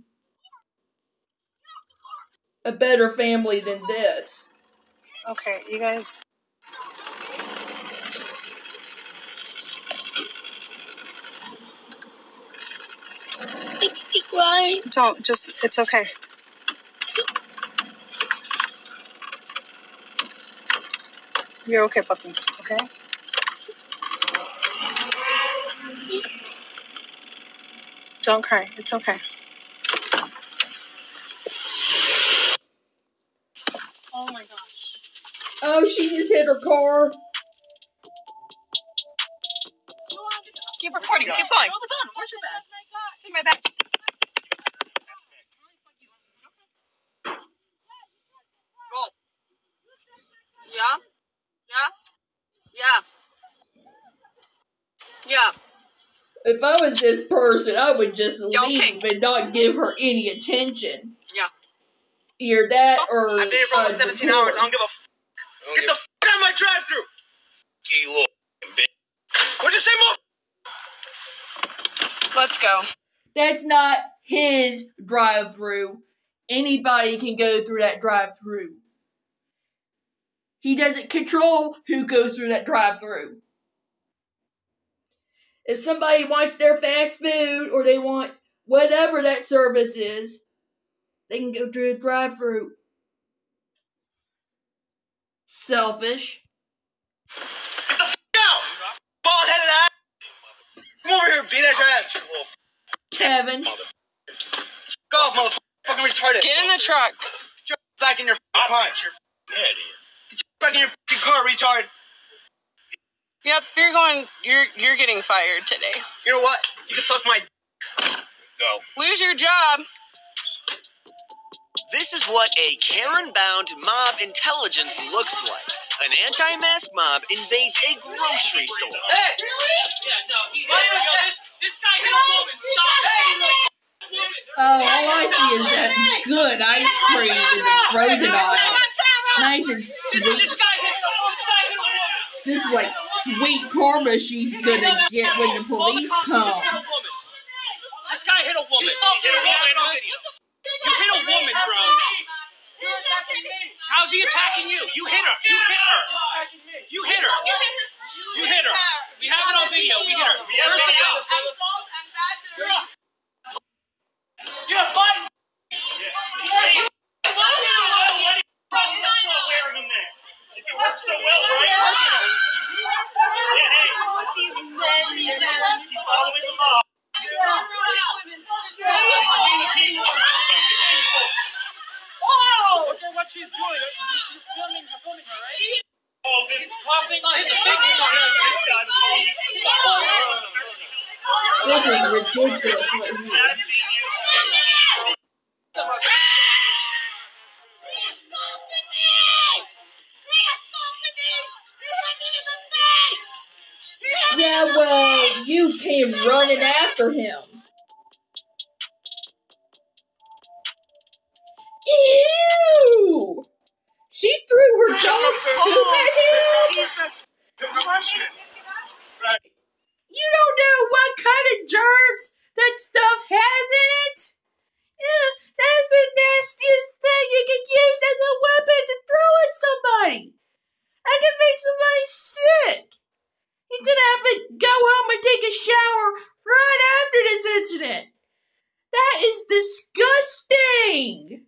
A better family than this. Okay, you guys. crying. Don't just. It's okay. You're okay, puppy. Okay. Don't cry. It's okay. Oh my gosh. Oh, she just hit her car. Keep recording. Keep going. Throw the gun. Where's your bag? Take my bag. Yeah. Yeah. Yeah. Yeah. If I was this person, I would just Yeah, leave and not give her any attention. Yeah. Either that or I've been here for uh, almost 17 hours. I don't give a f- Get the f out of my drive through You little bitch. What'd you say, mo? Let's go. That's not his drive through. Anybody can go through that drive through. He doesn't control who goes through that drive through. If somebody wants their fast food or they want whatever that service is, they can go through the drive through. Selfish. Bald headed ass. Come over here, beat that ass. Kevin. Go off, motherfucker. Fucking retarded. Get in the truck. Get back in your f***ing car. Get Get back in your car, retard. Yep, you're going. You're you're getting fired today. You know what? You can suck my. Go. Lose your job. This is what a Karen bound mob intelligence looks like. An anti mask mob invades a grocery store. Hey! Really? Yeah, no. He, this, this guy hit a woman. Stop. Oh, all I see is that good ice cream in the frozen aisle. Nice and sweet. This guy hit a this guy hit a woman. This is like sweet karma she's gonna get when the police come. This guy hit a woman. You hit a woman on video. You hit a woman, bro. How's he attacking you? You hit her. You hit her. You hit her. You hit her. We have it on video. We hit her. Where's the cop? You're fighting. Hey, why do you still wearing him there? If it works so well, right? Yeah, hey. He's following the mob. Look at what she's doing. You're filming, you're filming her, right? Oh, this is coughing. Oh, he's a big This is ridiculous right here. Yeah, well, you came running after him. Ew! She threw her dog's poop at him. You don't know what kind of germs that stuff has in it. Yeah, that's the nastiest thing you can use as a weapon to throw at somebody. That can make somebody sick. He's gonna have to go home and take a shower right after this incident. That is disgusting.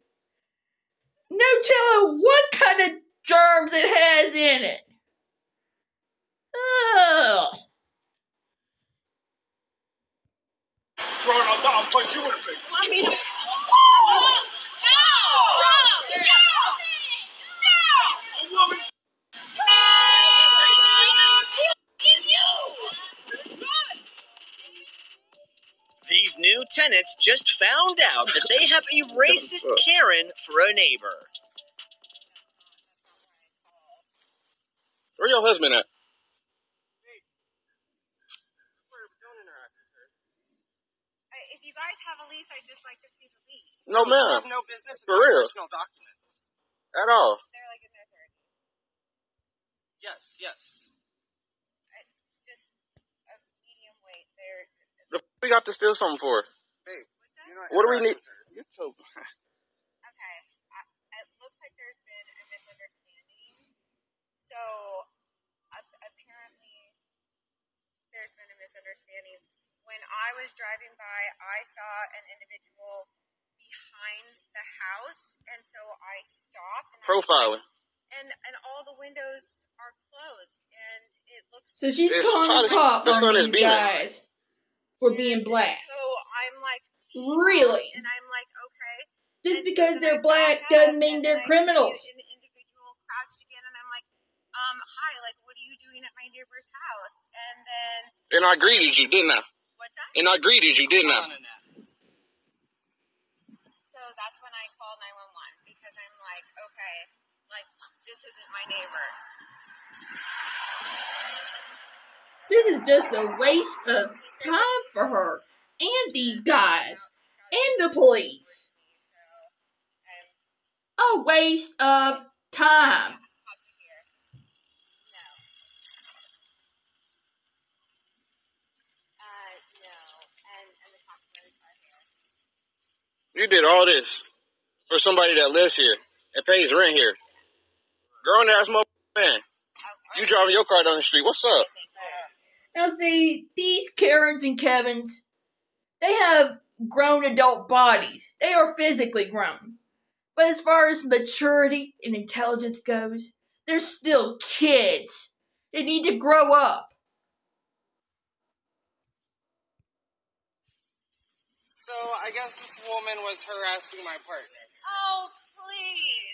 No telling what kind of germs it has in it. Ugh. Throwing up, I'll you in the face. I mean, no! No! no! no! These new tenants just found out that they have a racist Karen for a neighbor. Where your husband at? If you guys have a lease, I'd just like to see the lease. No, ma'am. No business. For real. Personal documents. At all. They're like in their thirties. Yes, yes. It's just a medium weight. They're The f- we got to steal something for? Babe, do not What do we need? okay. I, it looks like there's been a misunderstanding. So ap- apparently, there's been a misunderstanding. When I was driving by, I saw an individual behind the house, and so I stopped. And I- Profiling. and and all the windows are closed, and it looks. So she's calling the probably- cop the sun on is these beaming. guys for being black. So I'm like, Really? and I'm like, okay. Just because they're black doesn't mean they're criminals. An individual crouched again, and I'm like, um, hi, like, what are you doing at my neighbor's house? And then And I greeted you, didn't I? what's that? And I greeted you, didn't I? So that's when I called 911 because I'm like, okay, like this isn't my neighbor. This is just a waste of time for her and these guys and the police. A waste of time. You did all this for somebody that lives here and pays rent here. Grown ass motherfucker man. You driving your car down the street. What's up? Now, see, these Karens and Kevins, they have grown adult bodies. They are physically grown. But as far as maturity and intelligence goes, they're still kids. They need to grow up. So I guess this woman was harassing my partner. Oh, please.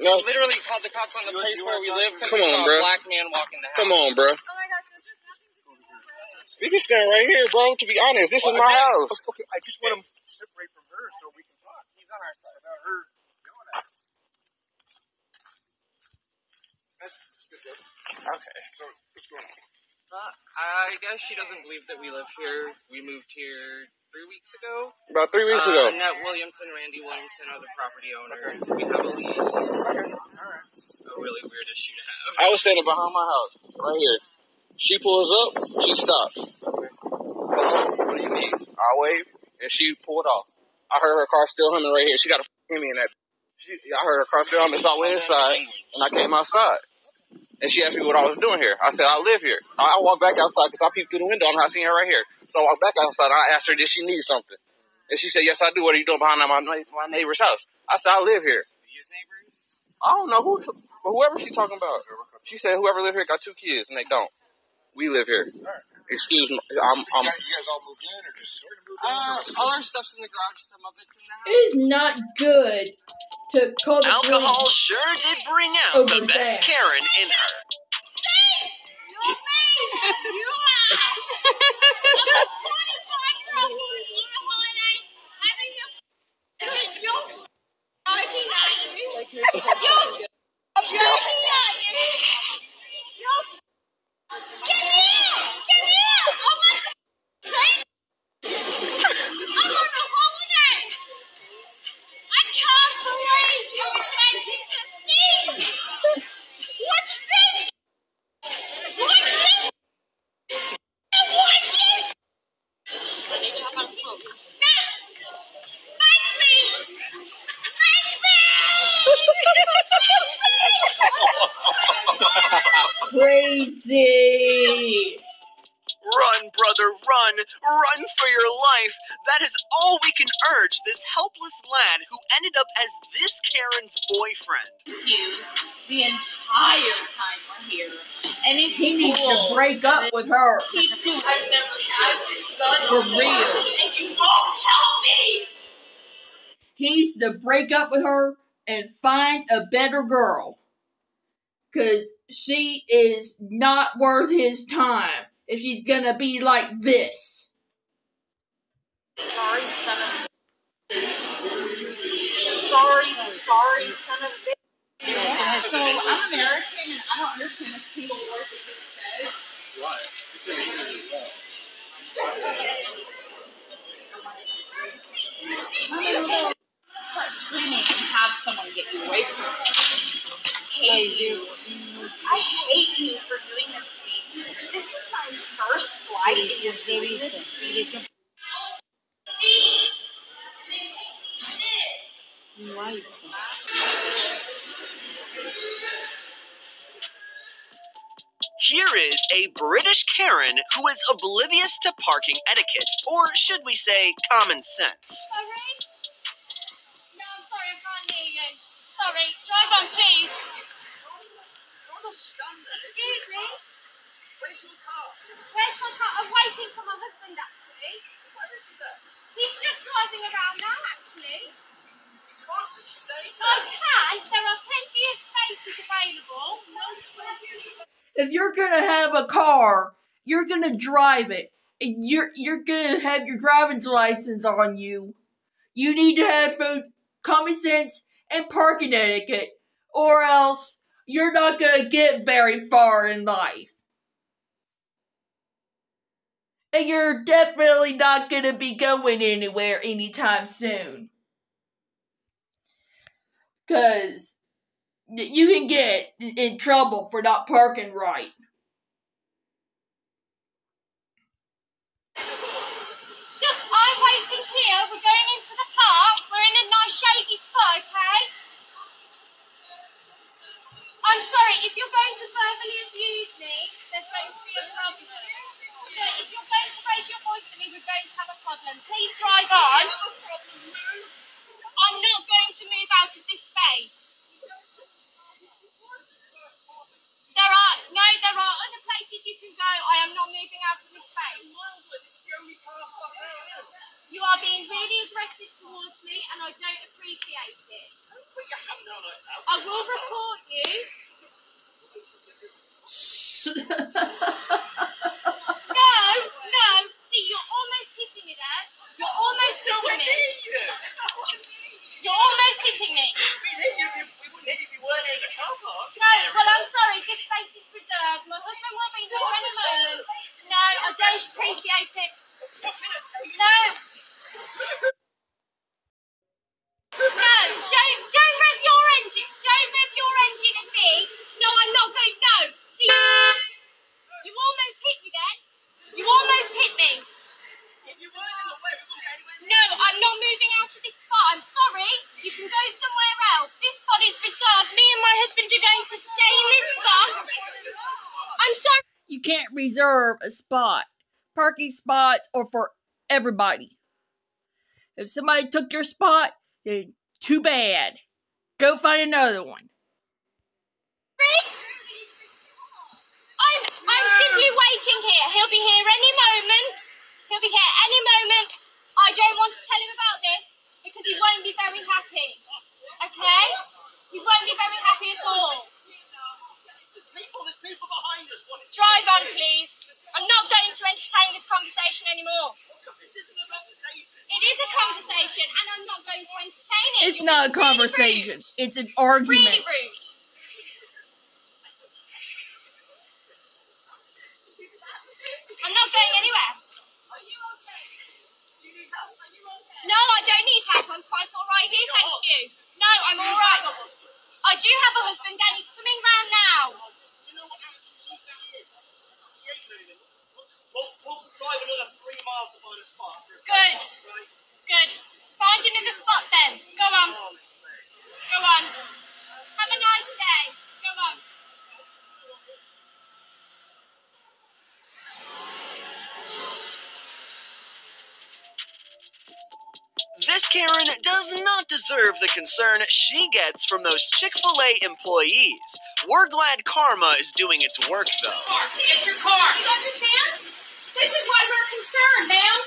No. Literally called the cops on the place where we live because Come on, saw bro. a black man walking the house. Come on, bro. Oh my gosh, this is nothing to do with race. You can stand right here, bro. To be honest, this is my I- house. Okay, I just want to separate from her so we can talk. He's on our side. About her yelling at us. Okay, so what's going on? Uh, I guess she doesn't believe that we live here. We moved here three weeks ago. About three weeks Uh, ago. Annette Williamson, Randy Williamson are the property owners. We have a lease. It's a really weird issue to have. I was standing behind my house, right here. She pulls up, she stops. What do you mean? I wave, and she pulled off. I heard her car still humming right here. She got a Hemi in that. She, I heard her car still humming, so I went inside, and I came outside. And she asked me what I was doing here. I said, I live here. I, I walked back outside because I peeped through the window and I seen her right here. So I walked back outside and I asked her, did she need something? And she said, yes, I do. What are you doing behind my, my neighbor's house? I said, I live here. These neighbors? I don't know who, whoever she's talking about. She said whoever live here got two kids and they don't. We live here. Excuse me. I'm, I'm, you guys all moved in or just sort of moved in? Uh, all our stuff's in the garage. Some of it's in the house. It is not good to call the Alcohol police. sure did bring out Over the best that. Karen in her. Break up with her and find a better girl. Cause she is not worth his time if she's gonna be like this. Sorry, son of Sorry, sorry, son of a Yeah, so I'm American and I don't understand a single word that this says. Start screaming and have someone get you away from me. I hate you. I hate you for doing this to me. This is my first flight and you're doing this to me. Here is a British Karen who is oblivious to parking etiquette, or should we say common sense. Sorry, drive on, please. Excuse me? Where's your car? Where's my car? I'm waiting for my husband, actually. Where is he there? He's just driving around now, actually. Can't just stay I can. There are plenty of spaces available. If you're gonna have a car, you're gonna drive it. And you're you're gonna have your driving's license on you. You need to have both common sense and parking etiquette, or else you're not gonna get very far in life. And you're definitely not gonna be going anywhere anytime soon. Cause you can get in trouble for not parking right. Look, I'm waiting here. We're going into the park. In a nice shady spot, okay? I'm sorry, if you're going to verbally abuse me, there's going to be a problem. So if you're going to raise your voice at me, we're going to have a problem. Please drive on. I'm not going to move out of this space. There are no, there are other places you can go. I am not moving out of this space. You are being really aggressive towards me, and I don't appreciate it. I will report you. No, no. See, you're almost hitting me there. You're almost hitting me. You're almost hitting me. No, well, I'm sorry. This space is reserved. My husband will be here any moment. No, I don't appreciate it. No. No, don't, don't rev your engine. Don't rev your engine at me. No, I'm not going. No. See, you almost hit me then. You almost hit me. No, I'm not moving out of this spot. I'm sorry. You can go somewhere else. This spot is reserved. Me and my husband are going to stay in this spot. I'm sorry. You can't reserve a spot. Parking spots are for everybody. If somebody took your spot, then too bad. Go find another one. I'm, I'm simply waiting here. He'll be here any moment. He'll be here any moment. I don't want to tell him about this because he won't be very happy. Okay? He won't be very happy at all. Drive on, please. I'm not going to entertain this conversation anymore. It is a conversation, and I'm not going to entertain it. It's not a conversation. It's an argument not going anywhere. No, I don't need help. I'm quite all right here, thank you. No, I'm all right. I do have a husband, and he's coming round now. drive another three miles to find a spot. Good. Good. Find another spot then. Go on. Go on. Have a nice day. Go on. does not deserve the concern she gets from those Chick fil A employees. We're glad karma is doing its work, though. It's your car. You understand? This is why we're concerned, ma'am.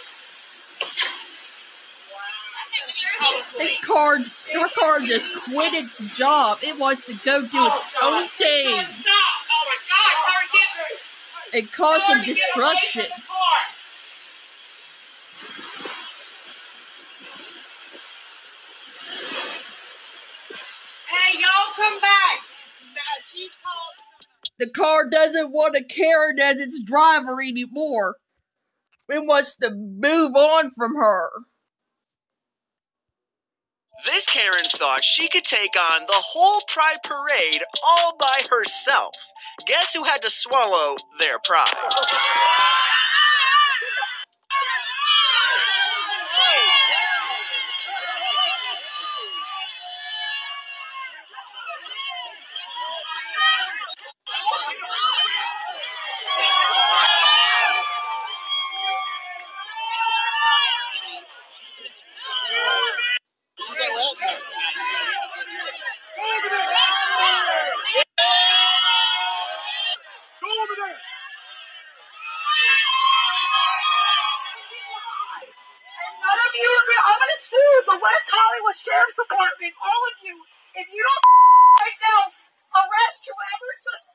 This car, her car just quit its job. It wants to go do its oh, own thing. Stop! Oh my God! Tell her to get It caused some Tell get away from destruction. the car. Hey, y'all come back. She called. The car doesn't want to Karen as its driver anymore. It wants to move on from her. This Karen thought she could take on the whole Pride Parade all by herself. Guess who had to swallow their pride? None of you are gonna. I'm gonna sue the West Hollywood Sheriff's Department. All of you. If you don't right now arrest whoever just.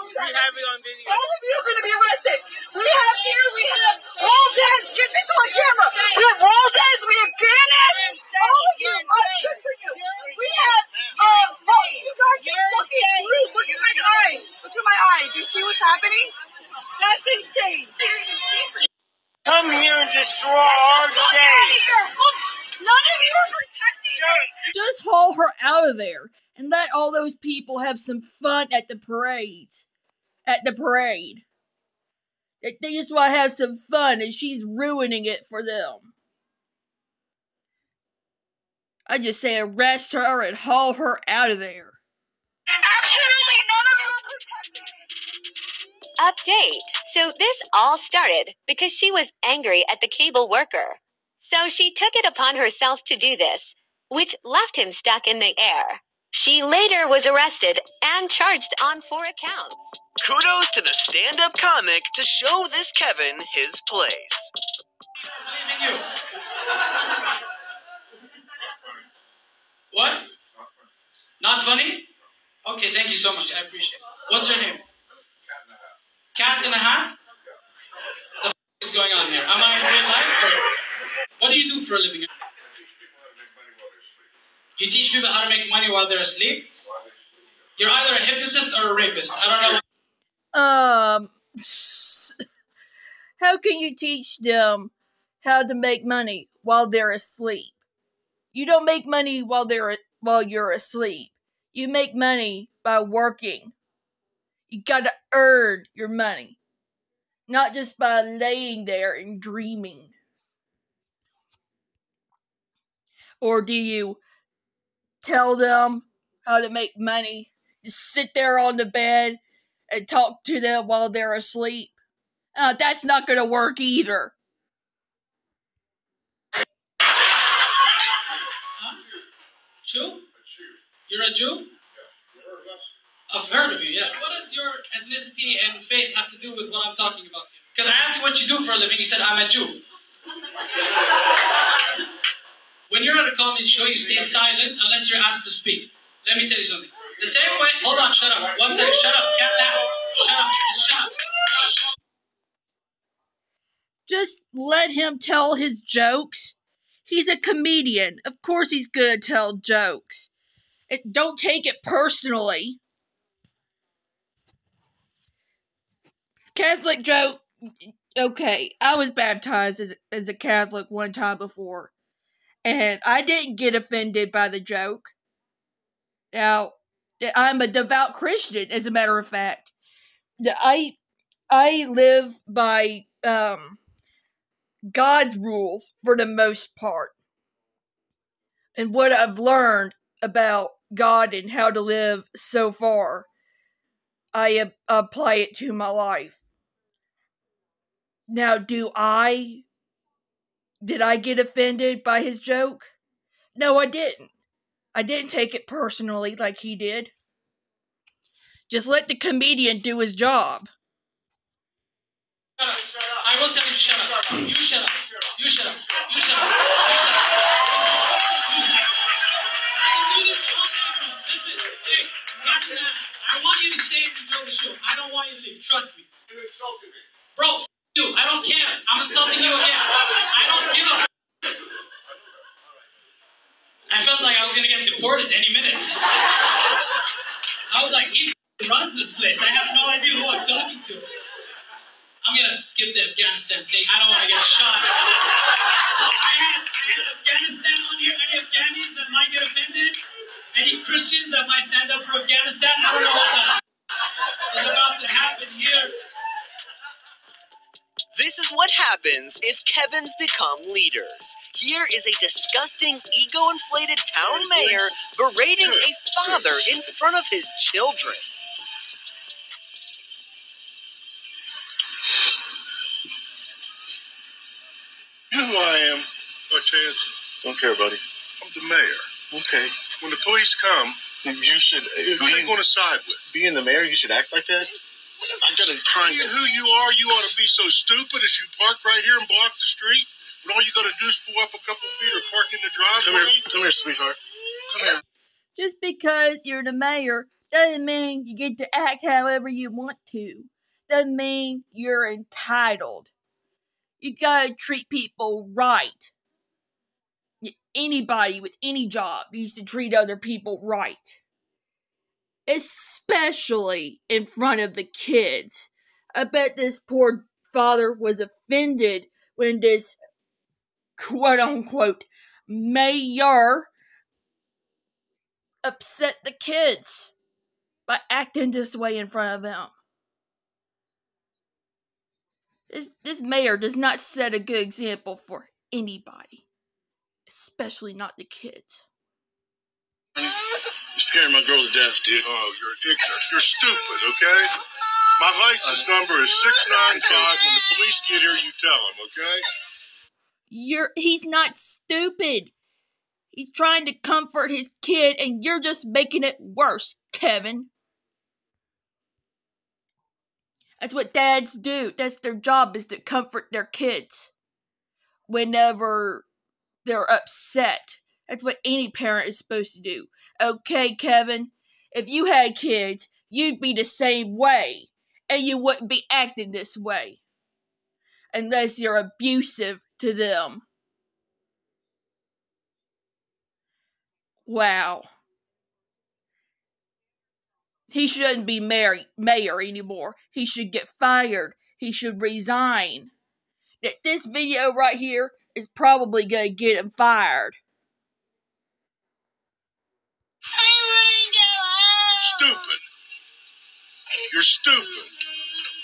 We have it on video. All of you are gonna be arrested. We have here. We have Valdez. Get this on camera. We have Valdez. We have Ganis. All of you. Oh, good for you. We have. Um, oh, you guys are fucking rude. Look at my eye. Look at my eye. Do you see what's happening? That's insane. Come here and destroy our Look out day. of here. Look, none of you are protecting me. Just haul her out of there and let all those people have some fun at the parades. At the parade. They, they just want to have some fun and she's ruining it for them. I just say arrest her and haul her out of there. Absolutely none of you are. Update. So this all started because she was angry at the cable worker. So she took it upon herself to do this, which left him stuck in the air. She later was arrested and charged on four accounts. Kudos to the stand up comic to show this Kevin his place. What? Not funny? Okay, thank you so much. I appreciate it. What's your name? Cat in a hat? The f- is going on here? Am I in real life? Or what do you do for a living? You teach people how to make money while they're asleep? You're either a hypnotist or a rapist. I don't know. Um, how can you teach them how to make money while they're asleep? You don't make money while they're while you're asleep. You make money by working. You gotta earn your money, not just by laying there and dreaming. Or do you tell them how to make money? Just sit there on the bed and talk to them while they're asleep. Uh, that's not gonna work either. Jew? You're a Jew? I've heard of you, yeah. What does your ethnicity and faith have to do with what I'm talking about here? Because I asked you what you do for a living, you said, I'm a Jew. When you're at a comedy show, you stay silent unless you're asked to speak. Let me tell you something. The same way, hold on, shut up. One second, shut up. Shut up, just shut up. Just let him tell his jokes. He's a comedian. Of course he's gonna tell jokes. It, don't take it personally. Catholic joke. Okay, I was baptized as, as a Catholic one time before, and I didn't get offended by the joke. Now, I'm a devout Christian, as a matter of fact. I I live by um God's rules for the most part. And what I've learned about God and how to live so far, I ap- apply it to my life. Now, do I did I get offended by his joke? No, I didn't. I didn't take it personally like he did. Just let the comedian do his job. I will tell you to shut up. You shut up. You shut up. You shut up. I want you to stay and enjoy the show. I don't want you to leave. Trust me. You insulted me. Bro, I don't care. I'm insulting you again. I don't give a I felt like I was gonna get deported any minute. I was like, he runs this place. I have no idea who I'm talking to. I'm gonna skip the Afghanistan thing. I don't want to get shot. I had, I had Afghanistan on here. Any Afghanis that might get offended? Any Christians that might stand up for Afghanistan? I don't know what the is about to happen here. This is what happens if Kevins become leaders. Here is a disgusting, ego inflated town mayor berating a father in front of his children. You know who I am, by chance? Don't care, buddy. I'm the mayor. Okay. When the police come, you should. Uh, who are they going to side with? Being the mayor, you should act like that. I got to crime. Being who you are, you ought to be so stupid as you park right here and block the street. When all you got to do is pull up a couple feet or park in the driveway. Come here, come here, sweetheart. Come here. Just because you're the mayor doesn't mean you get to act however you want to. Doesn't mean you're entitled. You gotta treat people right. Anybody with any job needs to treat other people right. Especially in front of the kids. I bet this poor father was offended when this quote unquote mayor upset the kids by acting this way in front of them. This this mayor does not set a good example for anybody, especially not the kids. You're scaring my girl to death, dude. Oh, you're ignorant. You're stupid, okay? My license uh, number is 695. When the police get here, you tell them, okay? You're he's not stupid. He's trying to comfort his kid and you're just making it worse, Kevin. That's what dads do. That's their job is to comfort their kids whenever they're upset. That's what any parent is supposed to do. Okay, Kevin? If you had kids, you'd be the same way. And you wouldn't be acting this way. Unless you're abusive to them. Wow. He shouldn't be mayor, mayor anymore. He should get fired. He should resign. Th- This video right here is probably gonna get him fired. Stupid. You're stupid.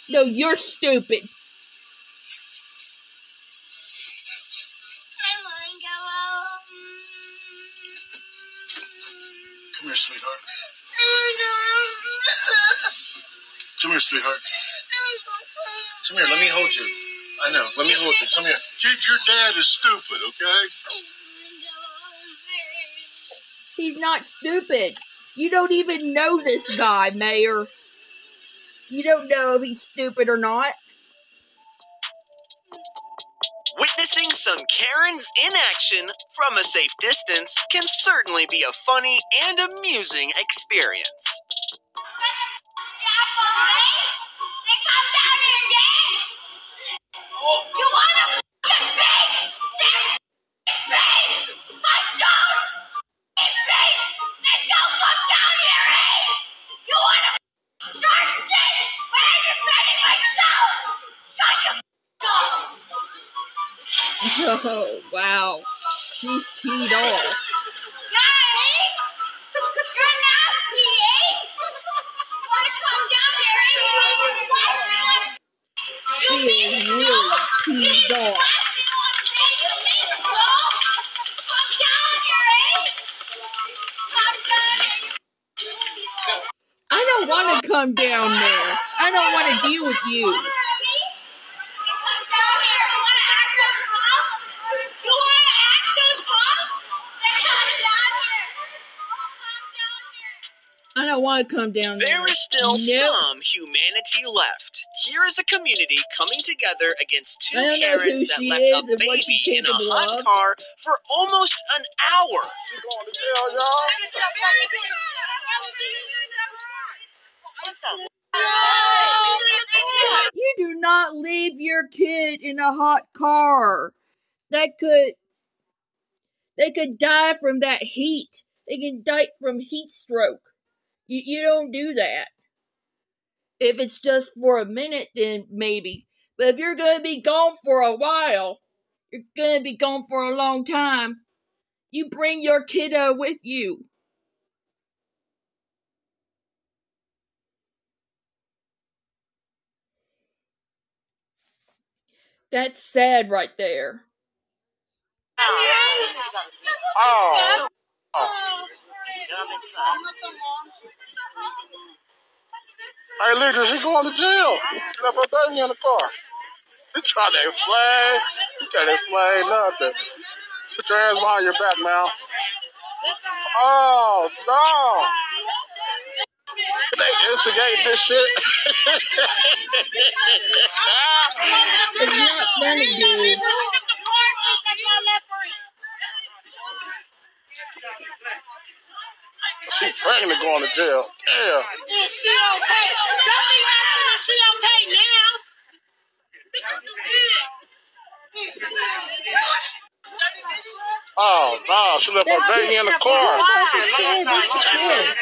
No, you're stupid. Come here, sweetheart. Come here, sweetheart. Come here, let me hold you. I know, let me hold you. Come here. Kid, your dad is stupid, okay? He's not stupid. You don't even know this guy, Mayor. You don't know if he's stupid or not. Witnessing some Karens in action from a safe distance can certainly be a funny and amusing experience. You wanna Oh, wow. She's teed off. Teed off. I don't want to come down there. I don't want to deal with you. I don't want to come down there. There is still Nope. some humanity left. Here is a community coming together against two I don't know who Karens that left is a and what she baby in a hot car for almost an hour. You do not leave your kid in a hot car. That could they could die from that heat. They can die from heat stroke. You you don't do that. If it's just for a minute then maybe. But if you're going to be gone for a while, you're going to be gone for a long time. You bring your kiddo with you. That's sad right there. Oh. oh. Hey, Lidra, she going to jail. She left her baby in the car. He tried to explain. He can't explain nothing. Put your hands behind your back now. Oh, no. They instigate this shit. It's not funny, dude. She pregnant going to jail. Yeah. Is she okay? Don't be asking if she okay now. Oh, no. She left her baby in the car. What's the kid? What's the kid?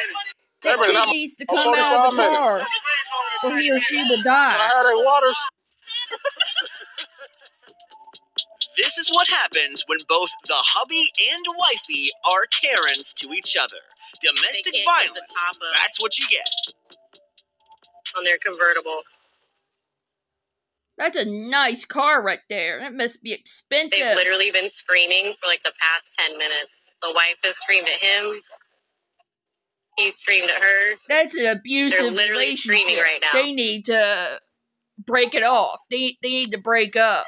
That Wait a minute, kid I'm- needs to come out of the 45 minutes. car, or he or she will Can I die. have their waters? This is what happens when both the hubby and wifey are Karens to each other. Domestic They the violence. top up. That's what you get. on their convertible. That's a nice car right there. That must be expensive. They've literally been screaming for like the past 10 minutes. The wife has screamed at him. He screamed at her. That's an abusive They're literally relationship. screaming right now. They need to break it off. They they need to break up.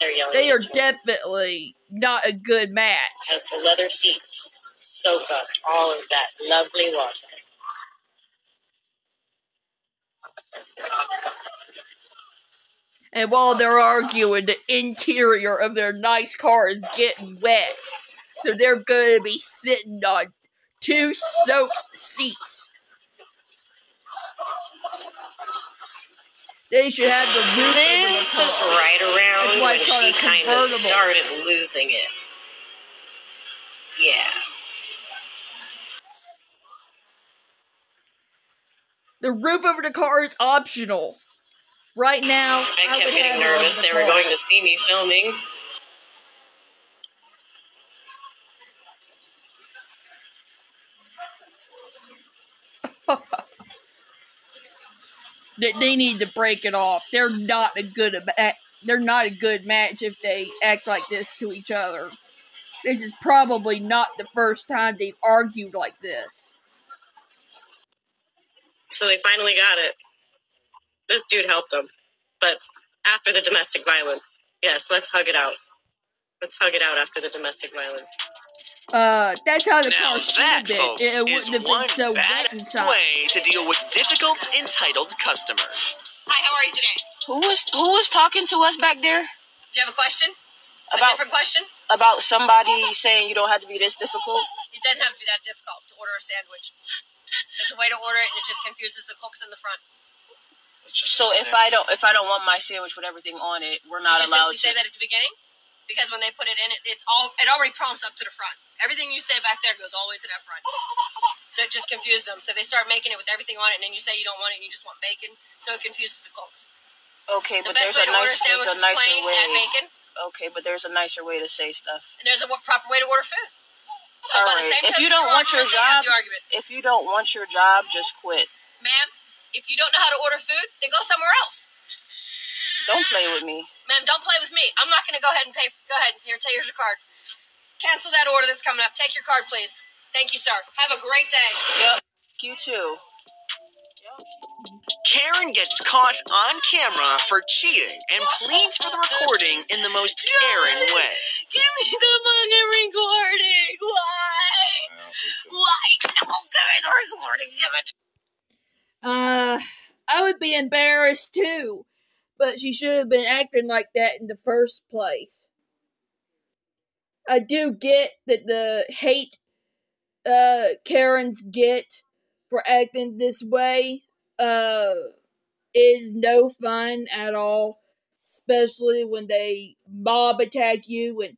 They're yelling. They are definitely not a good match. As the leather seats soak up all of that lovely water. And while they're arguing, the interior of their nice car is getting wet. So they're going to be sitting on two soaked seats. They should have the roof This is right around That's why when she kind of started losing it. Yeah. The roof over the car is optional. Right now, I would kept getting have it over nervous the they were going to see me filming. They, they need to break it off. They're not a good eh, they're not a good match if they act like this to each other. This is probably not the first time they've argued like this. So they finally got it. This dude helped them. But after the domestic violence, yes, let's hug it out. Let's hug it out after the domestic violence. Uh, that's how the Now car should that, have been. folks, It, it is wouldn't have been so bad wet inside. way to deal with difficult, entitled customers. Hi, how are you today? Who was who was talking to us back there Do you have a question? About, a About- different question? about somebody saying you don't have to be this difficult? It doesn't have to be that difficult to order a sandwich. There's a way to order it, and it just confuses the cooks in the front. So if I don't if I don't want my sandwich with everything on it, we're not you just allowed to say that at the beginning, because when they put it in, it it's all it already prompts up to the front. Everything you say back there goes all the way to that front. So it just confuses them. So they start making it with everything on it, and then you say you don't want it, and you just want bacon. So it confuses the cooks. Okay, The but there's a nice there's a nicer way. bacon, Okay, but there's a nicer way to say stuff. and there's a wa- proper way to order food. So All by the same If you don't want your argument, they have job, if you don't want your job, just quit. Ma'am, if you don't know how to order food, then go somewhere else. Don't play with me. Ma'am, don't play with me. I'm not going to go ahead and pay. For, go ahead. Here, take here's your card. Cancel that order that's coming up. Take your card, please. Thank you, sir. Have a great day. Yep. You too. Karen gets caught on camera for cheating and pleads for the recording in the most Karen way. Give me the fucking recording. Why? Why? No, give recording, Kevin. Uh, I would be embarrassed too, but she should have been acting like that in the first place. I do get that the hate uh Karens get for acting this way uh is no fun at all, especially when they mob attack you and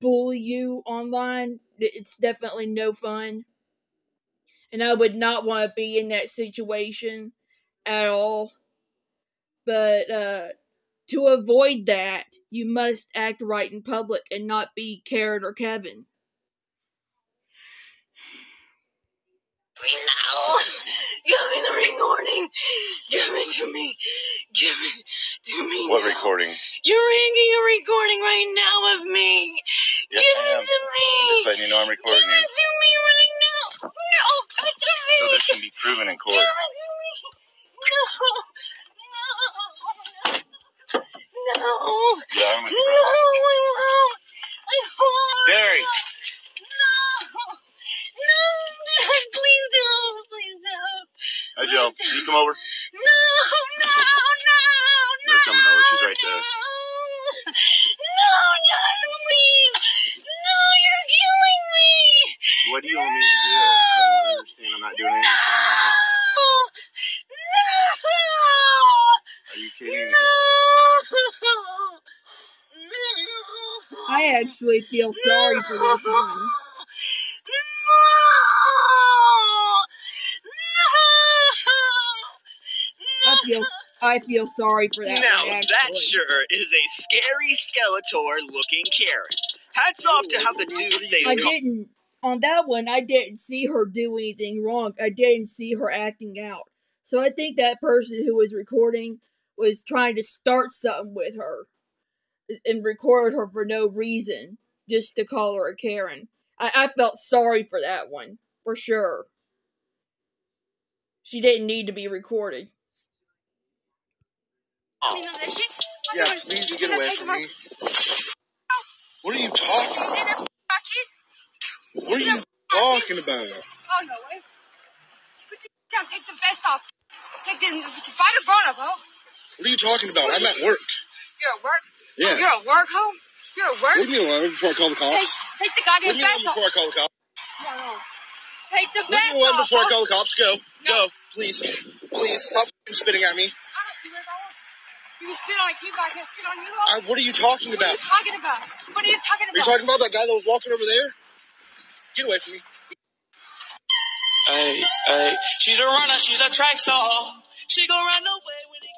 bully you online. It's definitely no fun. And I would not want to be in that situation at all. But uh to avoid that, you must act right in public and not be Karen or Kevin. Me now. Give me the recording. Give it to me. Give it to me. What now. recording? You're ringing a recording right now of me. Yes, Give I it am. to me. I'm just letting you know I'm recording Give you. it to me right now. No, give it to me. So this can be proven in court. Give it to me. No. No. No. Yeah, with No, you. I won't. I won't. Derry. No. No, Dad, please don't. Please don't. Hi, Joe. Can you come over? No, no, no, They're coming over. She's right there. no, Dad, please. No, you're killing me. What do you want me to do? I don't understand. I'm not doing anything. Are you kidding me? I actually feel sorry for this one. I feel I feel sorry for that Now one. that sure is a scary Skeletor looking Karen. Hats off to how the dude stays I didn't on that one. I didn't see her do anything wrong. I didn't see her acting out. So I think that person who was recording was trying to start something with her and record her for no reason, just to call her a Karen. I, I felt sorry for that one for sure. She didn't need to be recorded. Oh. Yeah, please get away from me. Oh. What are you talking about? What are you talking about? Oh, no way. Put the down, take the vest off. Take the, find a grown up. What are you talking about? I'm at work. You're at work? Yeah. Oh, you're at work, ho? You're at work? Leave me alone before I call the cops. take the goddamn Leave me alone off. before I call the cops. No, no. Take the Leave vest me alone off. before I call the cops. Go. Go. Please. Please. Stop spitting at me. You can spit on a kid, I can't spit on you. I, what are you talking about? What are you talking about? What are you talking Are you about? talking about that guy that was walking over there? Get away from me. Hey, hey, she's a runner, she's a track star. She gon' run away when it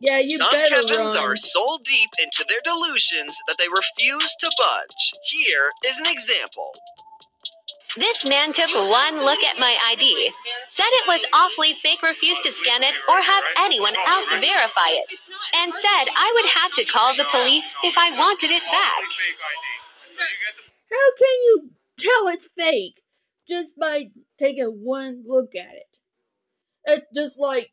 Yeah, you Some better Kevins run. are so deep into their delusions that they refuse to budge. Here is an example. This man took one look at my ID, said it was awfully fake, refused to scan it or have anyone else verify it, and said I would have to call the police if I wanted it back. How can you tell it's fake just by taking one look at it? That's just like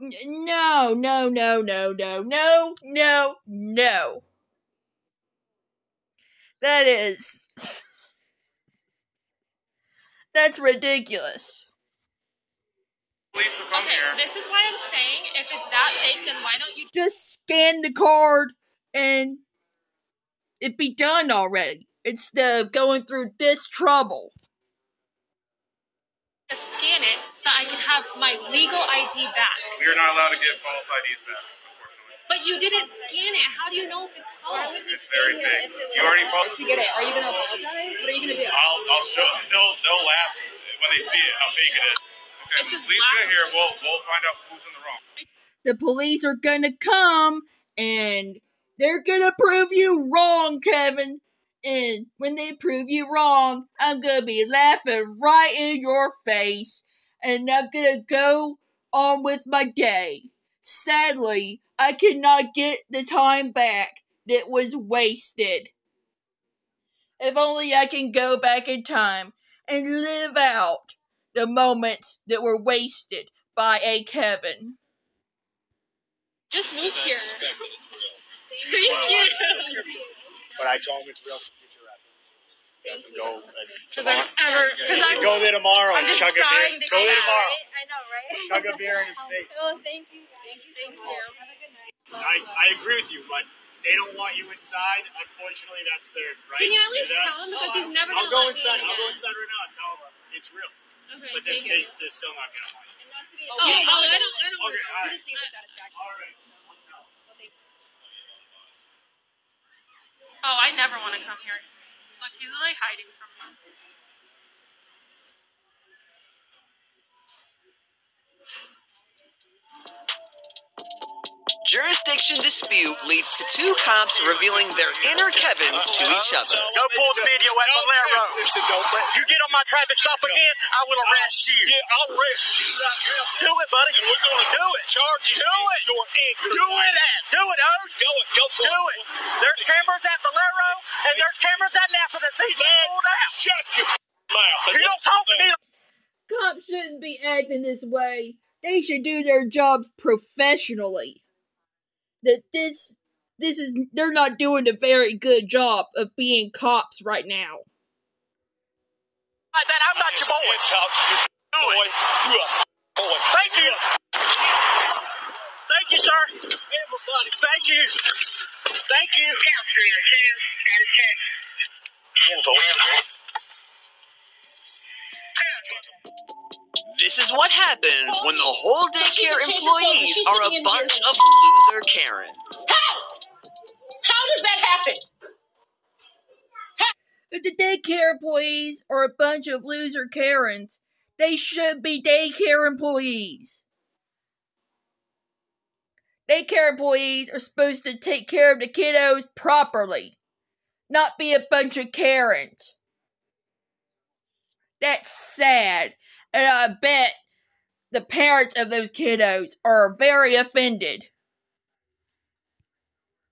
no, no, no, no, no, no, no, no. That is that's ridiculous. Police will come Okay, here. this is why I'm saying if it's that fake, then why don't you Just scan the card and it be done already instead of going through this trouble. just scan it so I can have my legal ID back? We are not allowed to get false IDs back, unfortunately. But you didn't scan it. How do you know if it's false? It's very fake. You already followed. to get it. Are you gonna apologize? What are you gonna do? I'll, I'll show. They'll, they'll laugh when they see it how fake it is. Okay, This is police get here. We'll, we'll find out who's in the wrong. the police are gonna come and they're gonna prove you wrong, Kevin. And when they prove you wrong, I'm gonna be laughing right in your face and I'm gonna go on with my day. Sadly, I cannot get the time back that was wasted. If only I can go back in time and live out the moments that were wasted by a Kevin. Just move here. Thank you. But I told him it's real for future reference. Got some gold. Because I'm ever. You should go there tomorrow I'm and chug a beer. to Go go there tomorrow. I know, right? Chug a beer in his face. Oh, thank you. Thank you so much. I, I agree with you, but they don't want you inside. Unfortunately, that's their right. Can you to at do least that. tell him because oh, he's never I'll gonna go let inside. I'll go inside right now and tell him it's real. Okay, But this, thank they, you. they're still not gonna want you. Oh, oh, I don't, I don't want to all We right. just need the satisfaction. All right. Oh, I never want to come here. Look, he's really hiding from me. Jurisdiction dispute leads to two cops revealing their inner Kevins to each other. Go pull the video at Valero. You get on my traffic stop again, I will arrest you. Yeah, I'll arrest you. Do it, buddy. And we're gonna do it. Charges do it. Your do it at. Do it, Ode. Go it. Go for do it. There's cameras at Valero and there's cameras at Napa that see you pulled out. Shut your mouth. You don't talk to me. Cops shouldn't be acting this way. They should do their jobs professionally. That this this is they're not doing a very good job of being cops right now. Like that, I'm not your boy. Talk to you, boy. You a boy. Thank you. Thank you, sir. Everybody, thank you. Thank you. This is what happens when the whole daycare employees are a bunch of loser Karens. How? How does that happen? If the daycare employees are a bunch of loser Karens, they should be daycare employees. Daycare employees are supposed to take care of the kiddos properly, not be a bunch of Karens. That's sad, and I bet the parents of those kiddos are very offended.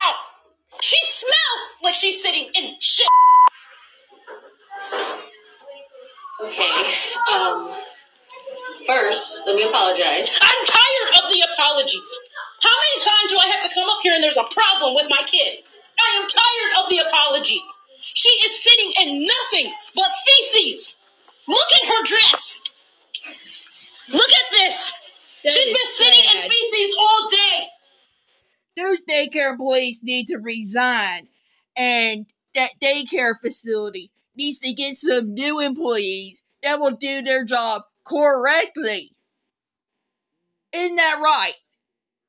Ow! She smells like she's sitting in shit. Okay. Um. First, let me apologize. I'm tired of the apologies. How many times do I have to come up here and there's a problem with my kid? I am tired of the apologies. She is sitting in nothing but feces. Look at her dress. Look at this. That She's been sitting sad. in feces all day. those daycare employees need to resign and that daycare facility needs to get some new employees that will do their job correctly. Isn't that right?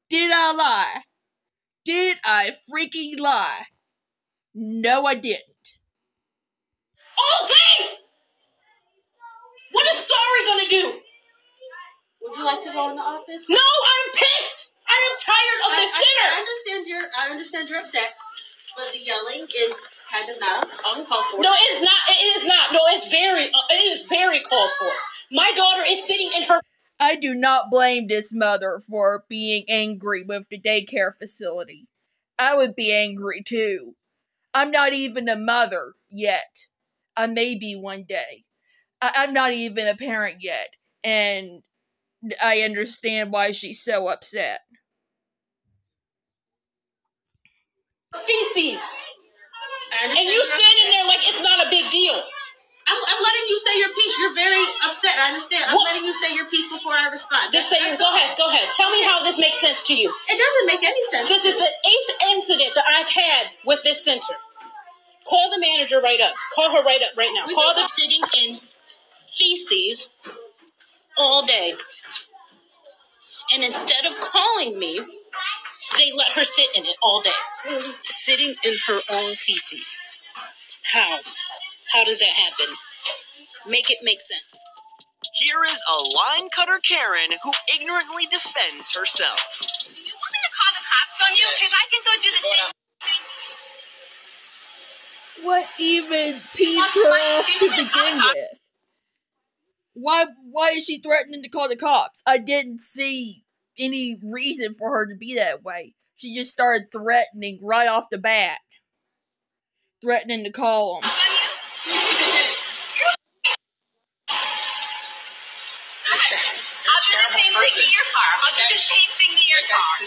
Did I lie? Did I freaking lie? No, I didn't. All day. What is Sorry gonna do? Would you like to go in the office? No, I'm pissed. I am tired of I, this I- sitter. I, understand you're. I understand you're upset, but the yelling is kind of not uncalled for. No, it is not. It is not. No, it's very. Uh, it is very called for. My daughter is sitting in her. I do not blame this mother for being angry with the daycare facility. I would be angry too. I'm not even a mother yet. I may be one day. I- I'm not even a parent yet, and I understand why she's so upset. feces, and you standing there like it's not a big deal. I'm, I'm letting you say your piece. You're very upset. I understand. I'm What? letting you say your piece before I respond. Just say, That's- go that's ahead, go ahead. Tell me how this makes sense to you. It doesn't make any sense. This is the eighth incident that I've had with this center. Call the manager right up. Call her right up right now. We Call the sitting in feces all day. And instead of calling me, they let her sit in it all day. Sitting in her own feces. How? How does that happen? Make it make sense. Here is a line cutter Karen who ignorantly defends herself. You want me to call the cops on you? Because I can go do the same. What even peeved her off to begin uh-huh. with? Why why is she threatening to call the cops? I didn't see any reason for her to be that way. She just started threatening right off the bat. Threatening to call them. I'll do the same thing to your car. I'll do the same thing to your car.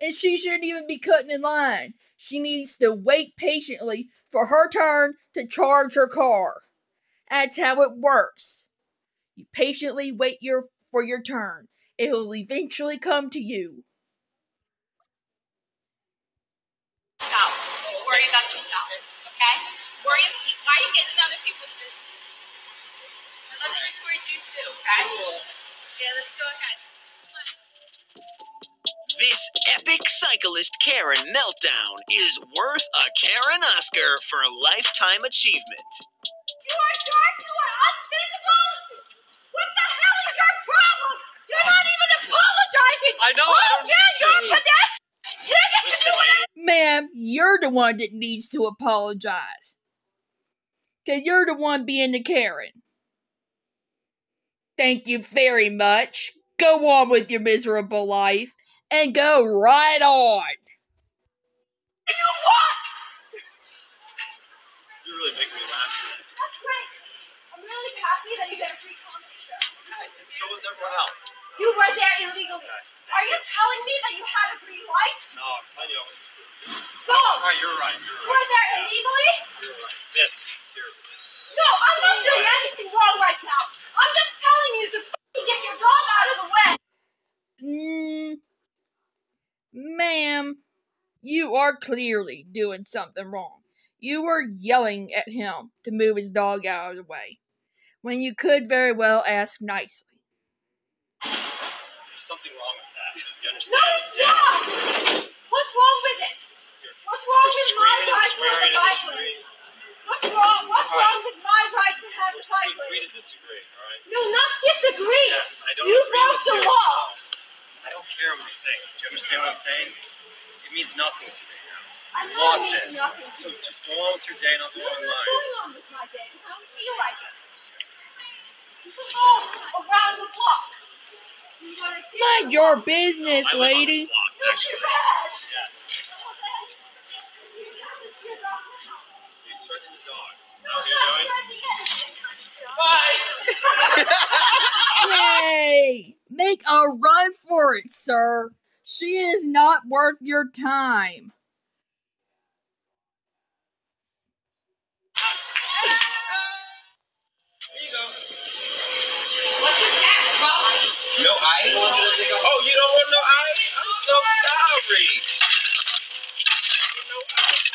And she shouldn't even be cutting in line. she needs to wait patiently for her turn to charge her car. That's how it works. You patiently wait your for your turn. It will eventually come to you. Stop. Worry about yourself, okay? Worry. Why are you getting other people's business? And let's record you too, okay? Yeah, let's go ahead. This epic cyclist Karen meltdown is worth a Karen Oscar for lifetime achievement. You are dark, you are unphysical! What the hell is your problem? You're not even apologizing! I know, Oh, I don't yeah, need you're to. a pedestrian! You get to do whatever Ma'am, you're the one that needs to apologize. Cause you're the one being the Karen. Thank you very much. Go on with your miserable life. And go right on. you want! You're really making me laugh. That's great. I'm really happy that you get a free comedy show. And so is everyone else. You were there illegally. Are you telling me that you had a green light? No, I'm telling you, I was. No! Right, you're right. You're You were there Yeah, illegally? You're right. This, seriously. No, I'm not doing anything wrong right now. I'm just telling you to f***ing get your dog out of the way. Mm, ma'am, you are clearly doing something wrong. You were yelling at him to move his dog out of the way, when you could very well ask nicely. There's something wrong with that. You understand? No, it's not. What's wrong with it? What's wrong with my right to have a in the. What's wrong? What's wrong with my right to have a Let's cycle? agree to disagree, all right? No, not disagree. Yes, I don't you broke the law. I don't care what you think. Do you understand what I'm saying? It means nothing to me now. I You've know lost it means it. nothing to So you. just go on with your day and I'll go I'm on not going on with my day because I don't feel like it. You go around the block. You gotta do Mind your business, I live on this lady. block, Not actually. too bad. Yeah. See, you have to see a dog now. You threatened the dog. No, How are you I'm doing? not threatening. Yay! Make a run for it, sir. She is not worth your time. Here you go. What's your cat problem? No ice? Oh, you don't want no ice? I'm so sorry. No ice.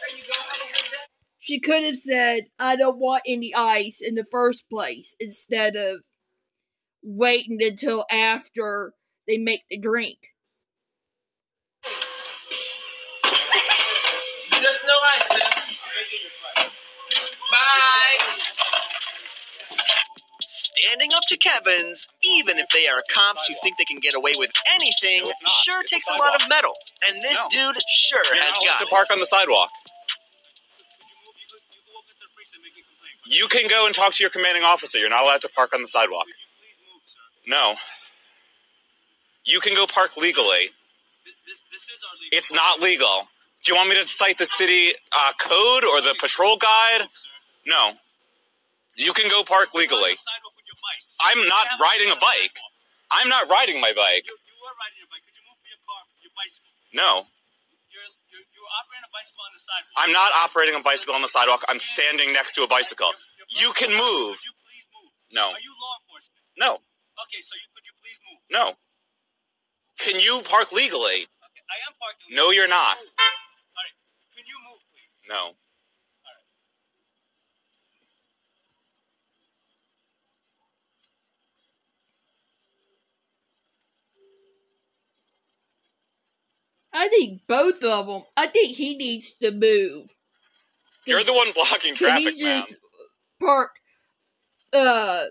There you go. Have a good day. She could have said, I don't want any ice in the first place, instead of waiting until after they make the drink. Just no ice, man. Bye. Standing up to Kevin's, even if they are cops who think they can get away with anything, sure takes a lot of mettle. And this dude sure You're has not got to it. park on the sidewalk. You can go and talk to your commanding officer. You're not allowed to park on the sidewalk. No. You can go park legally. It's not legal. Do you want me to cite the city uh, code or the patrol guide? No. You can go park legally. I'm not riding a bike. I'm not riding my bike. You are riding your bike. Could you move your car, your bicycle? No. I'm not operating a bicycle on the sidewalk. I'm standing next to a bicycle. You can move. No. Are you law enforcement? No. Okay, so you, could you please move? No. Can you park legally? I am parking. No, you're not. Alright, can you move, please? No. I think both of them. I think he needs to move. You're the one blocking Cause traffic, he's man. just parked uh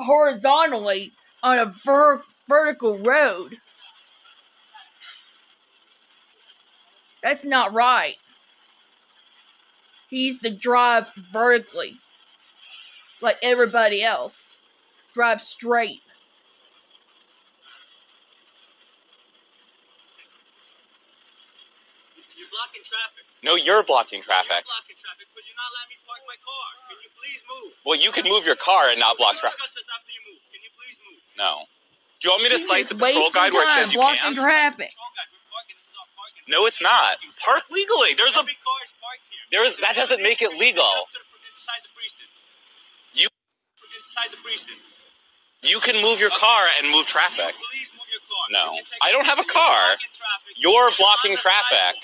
horizontally on a ver- vertical road. That's not right. He needs to drive vertically, like everybody else. Drive straight. Blocking traffic. No, you're blocking traffic. You're blocking traffic because you're not letting me park my car. Can you please move? Well, you can move your car and not block traffic. discuss this after you move. Can you please move? No. Do you want me to He's cite the patrol guide where it says you can't? traffic. No, it's not. Park legally. There's a there's that doesn't make it legal. You Inside the precinct. you can move your car and move traffic. No, I don't have a car. You're blocking traffic.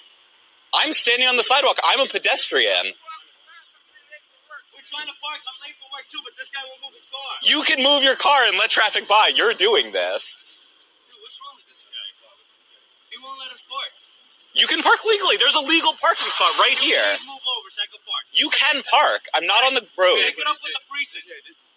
I'm standing on the sidewalk. I'm a pedestrian. We're trying to park. I'm late for work too, but this guy won't move his car. You can move your car and let traffic by. You're doing this. Dude, what's wrong with this guy? He won't let us park. You can park legally. There's a legal parking spot right here. Move over so I can park. You can park. I'm not on the road. It up with the precinct.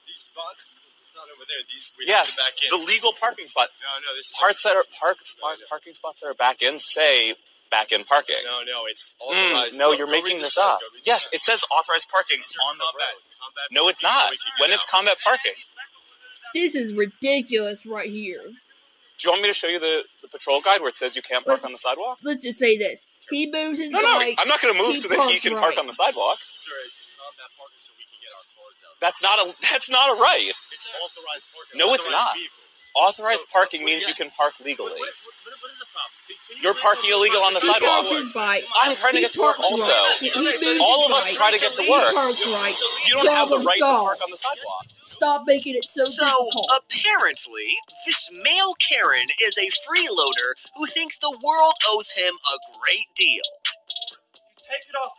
These spots, it's not over there. These we Yes, back in. the legal parking spot. No, no, this is Parts that are park spot, parking spots that are back in say back in parking. No, no, it's Mm, authorized. no, you're making this up. go Yes, it says authorized parking These are on the combat, road. combat No, it's not. we can get When it's out. combat parking. This is ridiculous right here. Do you want me to show you the, the patrol guide where it says you can't park on the sidewalk? Let's just say this. He moves his No, no. I'm not going to move so that he can right. park on the sidewalk. Sir, it's so we can get our cars out. That's not a that's not a right. It's authorized parking. No, it's not. vehicles. Authorized So, parking means you you can park legally. What, what, what is the problem? Can, can you You're parking those illegal on the He sidewalk. parks his bike. I'm trying to get to work also. right. He, he All of us bike. try to get to He work. parks right. You don't have the Problem right to solved. park on the sidewalk. Stop making it so, So, difficult. apparently, this male Karen is a freeloader who thinks the world owes him a great deal. Take it off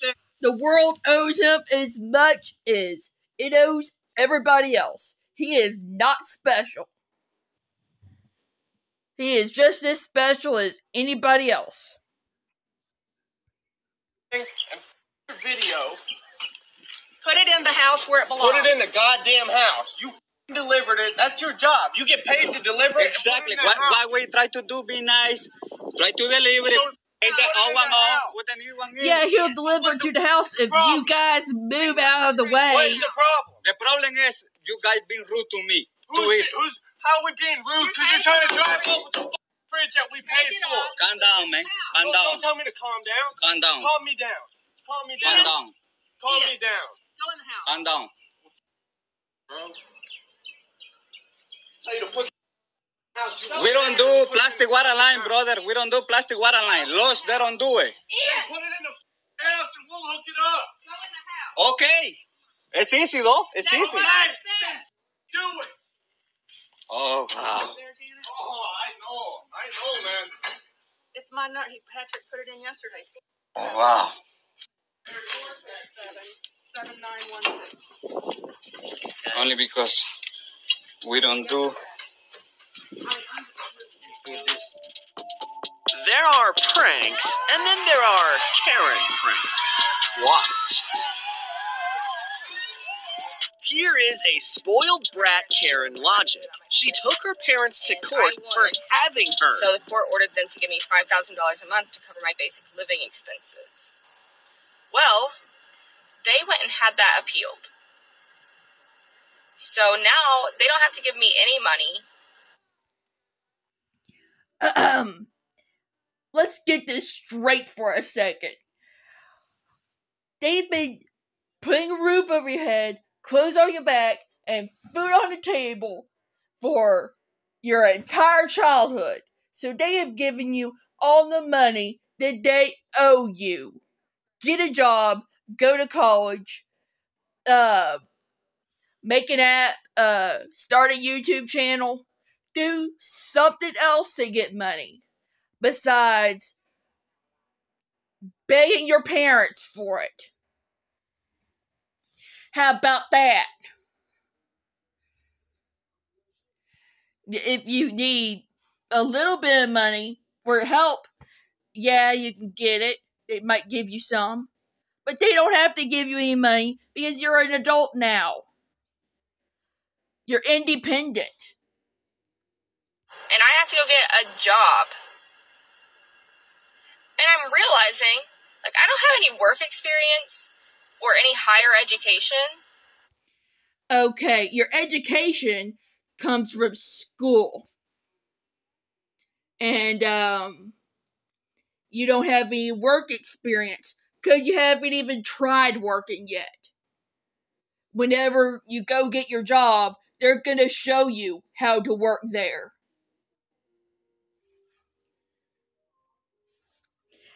the The world owes him as much as it owes everybody else. He is not special. He is just as special as anybody else. video. Put it in the house where it belongs. Put it in the goddamn house. You f***ing delivered it. That's your job. You get paid to deliver it. Exactly. What, what we try to do, be nice, try to deliver it. Take the old one off, put the new one in. Yeah, he'll deliver to the house if you guys move out of the way. What is the problem? The problem is you guys being rude to me. Who's, Too easy. who's, how are we being rude? Because you're trying to drive over the f- fridge that we paid for. Calm down, man. Calm Don't, down. don't tell me to calm down. Calm down. Calm me down. Calm me down. Calm down. down. Calm me down. Go in the house. Calm down. Bro. Tell you to put We don't do plastic water line, brother. We don't do plastic water line. Laws, they don't do it. Put it in the house and we'll hook it up. Okay. It's easy, though. It's easy. Hey, then do it. Oh, wow. Oh, I know. I know, man. It's my nut. He Patrick put it in yesterday. Oh, wow. Seven nine one six. Only because we don't do. There are pranks, and then there are Karen pranks. Watch. Here is a spoiled brat Karen logic. She took her parents to court for having her. So the court ordered them to give me five thousand dollars a month to cover my basic living expenses. Well, they went and had that appealed. So now they don't have to give me any money. Ahem. Let's get this straight for a second. They've been putting a roof over your head, clothes on your back, and food on the table for your entire childhood. So they have given you all the money that they owe you. Get a job, go to college, uh, make an app, uh, start a YouTube channel, do something else to get money besides begging your parents for it. How about that? If you need a little bit of money for help, yeah, you can get it. They might give you some. But they don't have to give you any money because you're an adult now. You're independent. and I have to go get a job. And I'm realizing, like, I don't have any work experience or any higher education. Okay, your education comes from school. And um you don't have any work experience cuz you haven't even tried working yet. Whenever you go get your job, they're gonna show you how to work there.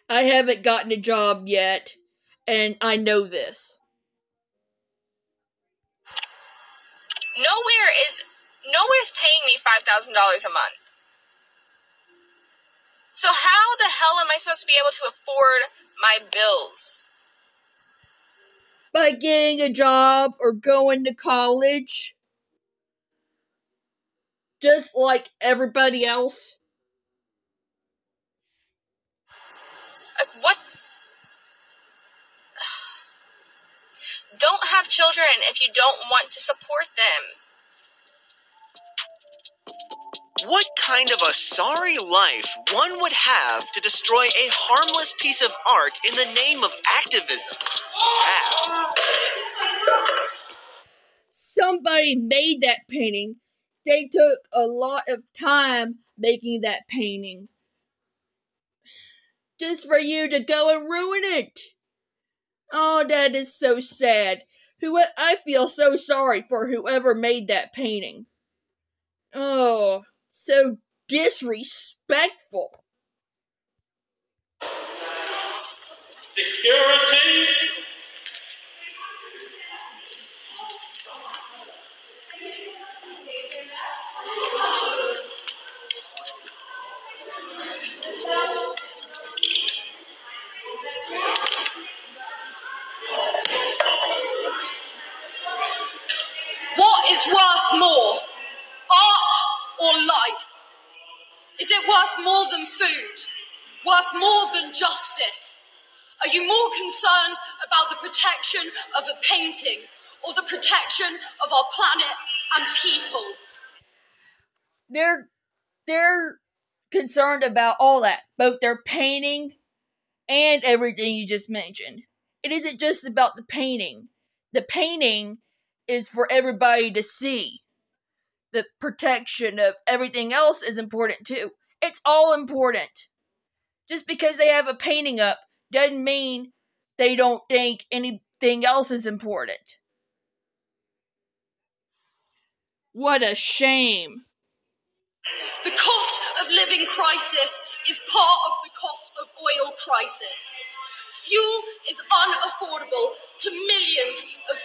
I haven't gotten a job yet, and I know this. Nowhere is nowhere's paying me five thousand dollars a month. So how the hell am I supposed to be able to afford my bills? By getting a job or going to college. Just like everybody else. Uh, what? Don't have children if you don't want to support them. What kind of a sorry life one would have to destroy a harmless piece of art in the name of activism? Sad. Somebody made that painting. They took a lot of time making that painting. Just for you to go and ruin it. Oh, that is so sad. Who I feel so sorry for whoever made that painting. Oh, so disrespectful. Security. Is worth more, art or life? Is it worth more than food? Worth more than justice? Are you more concerned about the protection of a painting or the protection of our planet and people? They're they're concerned about all that, both their painting and everything you just mentioned. It isn't just about the painting. The painting is for everybody to see. The protection of everything else is important too. It's all important. Just because they have a painting up doesn't mean they don't think anything else is important. What a shame. The cost of living crisis is part of the cost of oil crisis. Fuel is unaffordable to millions of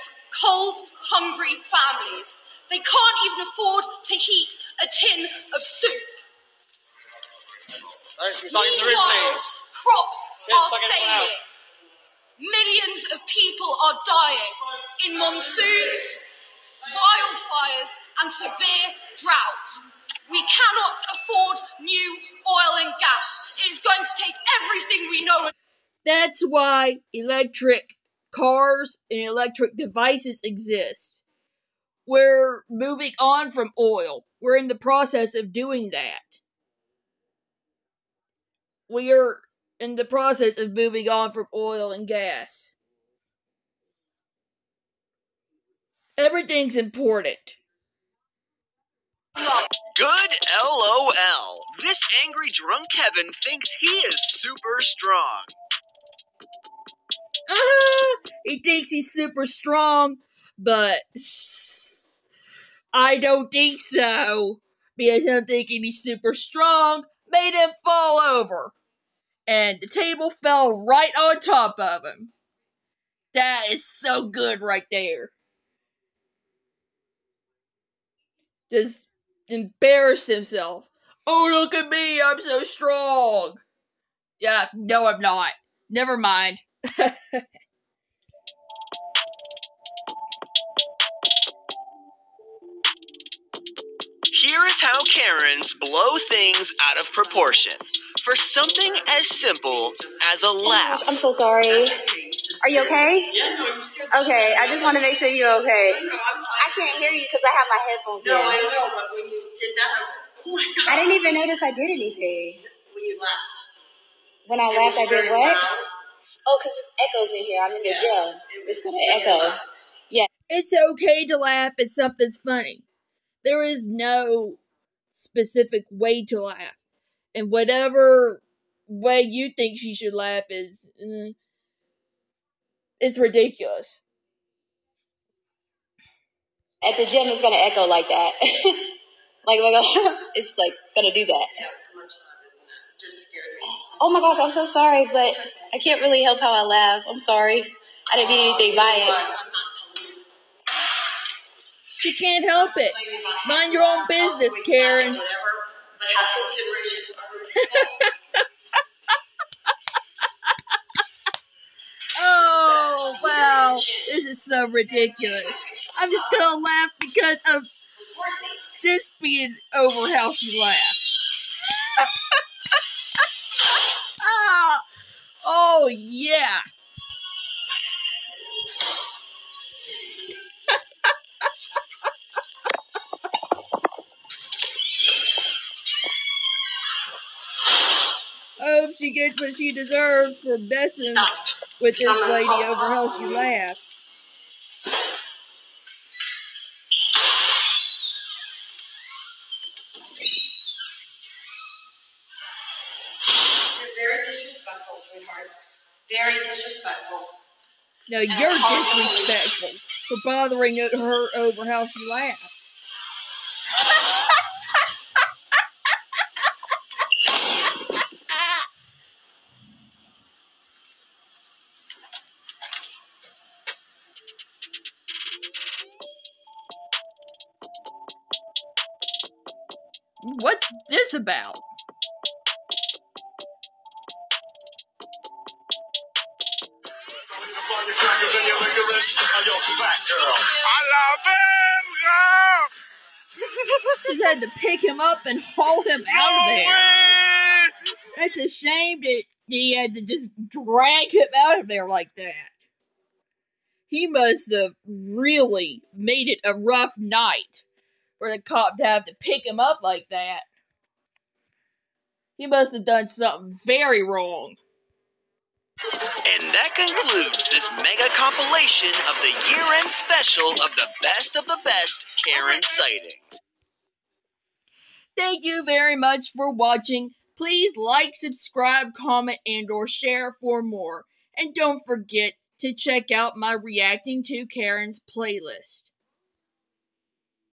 cold, hungry families. They can't even afford to heat a tin of soup. Those who's talking to the room, Meanwhile, crops are look at someone else. failing. Millions of people are dying in monsoons, wildfires, and severe drought. We cannot afford new oil and gas. It is going to take everything we know. That's why electric cars and electric devices exist. We're moving on from oil. We're in the process of doing that. We are in the process of moving on from oil and gas. Everything's important. Good LOL. This angry drunk Kevin thinks he is super strong. He thinks he's super strong, but I don't think so. Because him thinking he's super strong made him fall over. And the table fell right on top of him. That is so good right there. Just embarrassed himself. Oh, look at me, I'm so strong. Yeah, no, I'm not. Never mind. Here is how Karens blow things out of proportion. For something as simple as a laugh. I'm so sorry. Are you okay? Okay, I just want to make sure you're okay. I can't hear you because I have my headphones No, in. I know, but when you did that, I was like, oh my god. I didn't even notice I did anything. When you laughed. When I It laughed, I did what? loud. Oh, because it's echoes in here. I'm in the gym. It's going to echo. Yeah. It's okay to laugh at something's funny. There is no specific way to laugh. And whatever way you think she should laugh is. eh, it's ridiculous. at the gym it's gonna echo like that. like we're gonna, it's like gonna do that. Oh my gosh, I'm so sorry, but I can't really help how I laugh. I'm sorry. I didn't mean anything by it. She can't help it. Mind your own business, Karen. oh, wow. This is so ridiculous. I'm just gonna laugh because of this being over how she laughs. ah, oh, yeah. I hope she gets what she deserves for messing with this lady over how she laughs. No, you're disrespectful for bothering her over how she laughs. Pick him up and haul him out of there. It's a shame that he had to just drag him out of there like that. He must have really made it a rough night for the cop to have to pick him up like that. He must have done something very wrong. And that concludes this mega compilation of the year end special of the best of the best Karen sightings. Thank you very much for watching. Please like, subscribe, comment, and or share for more. And don't forget to check out my Reacting to Karen's playlist.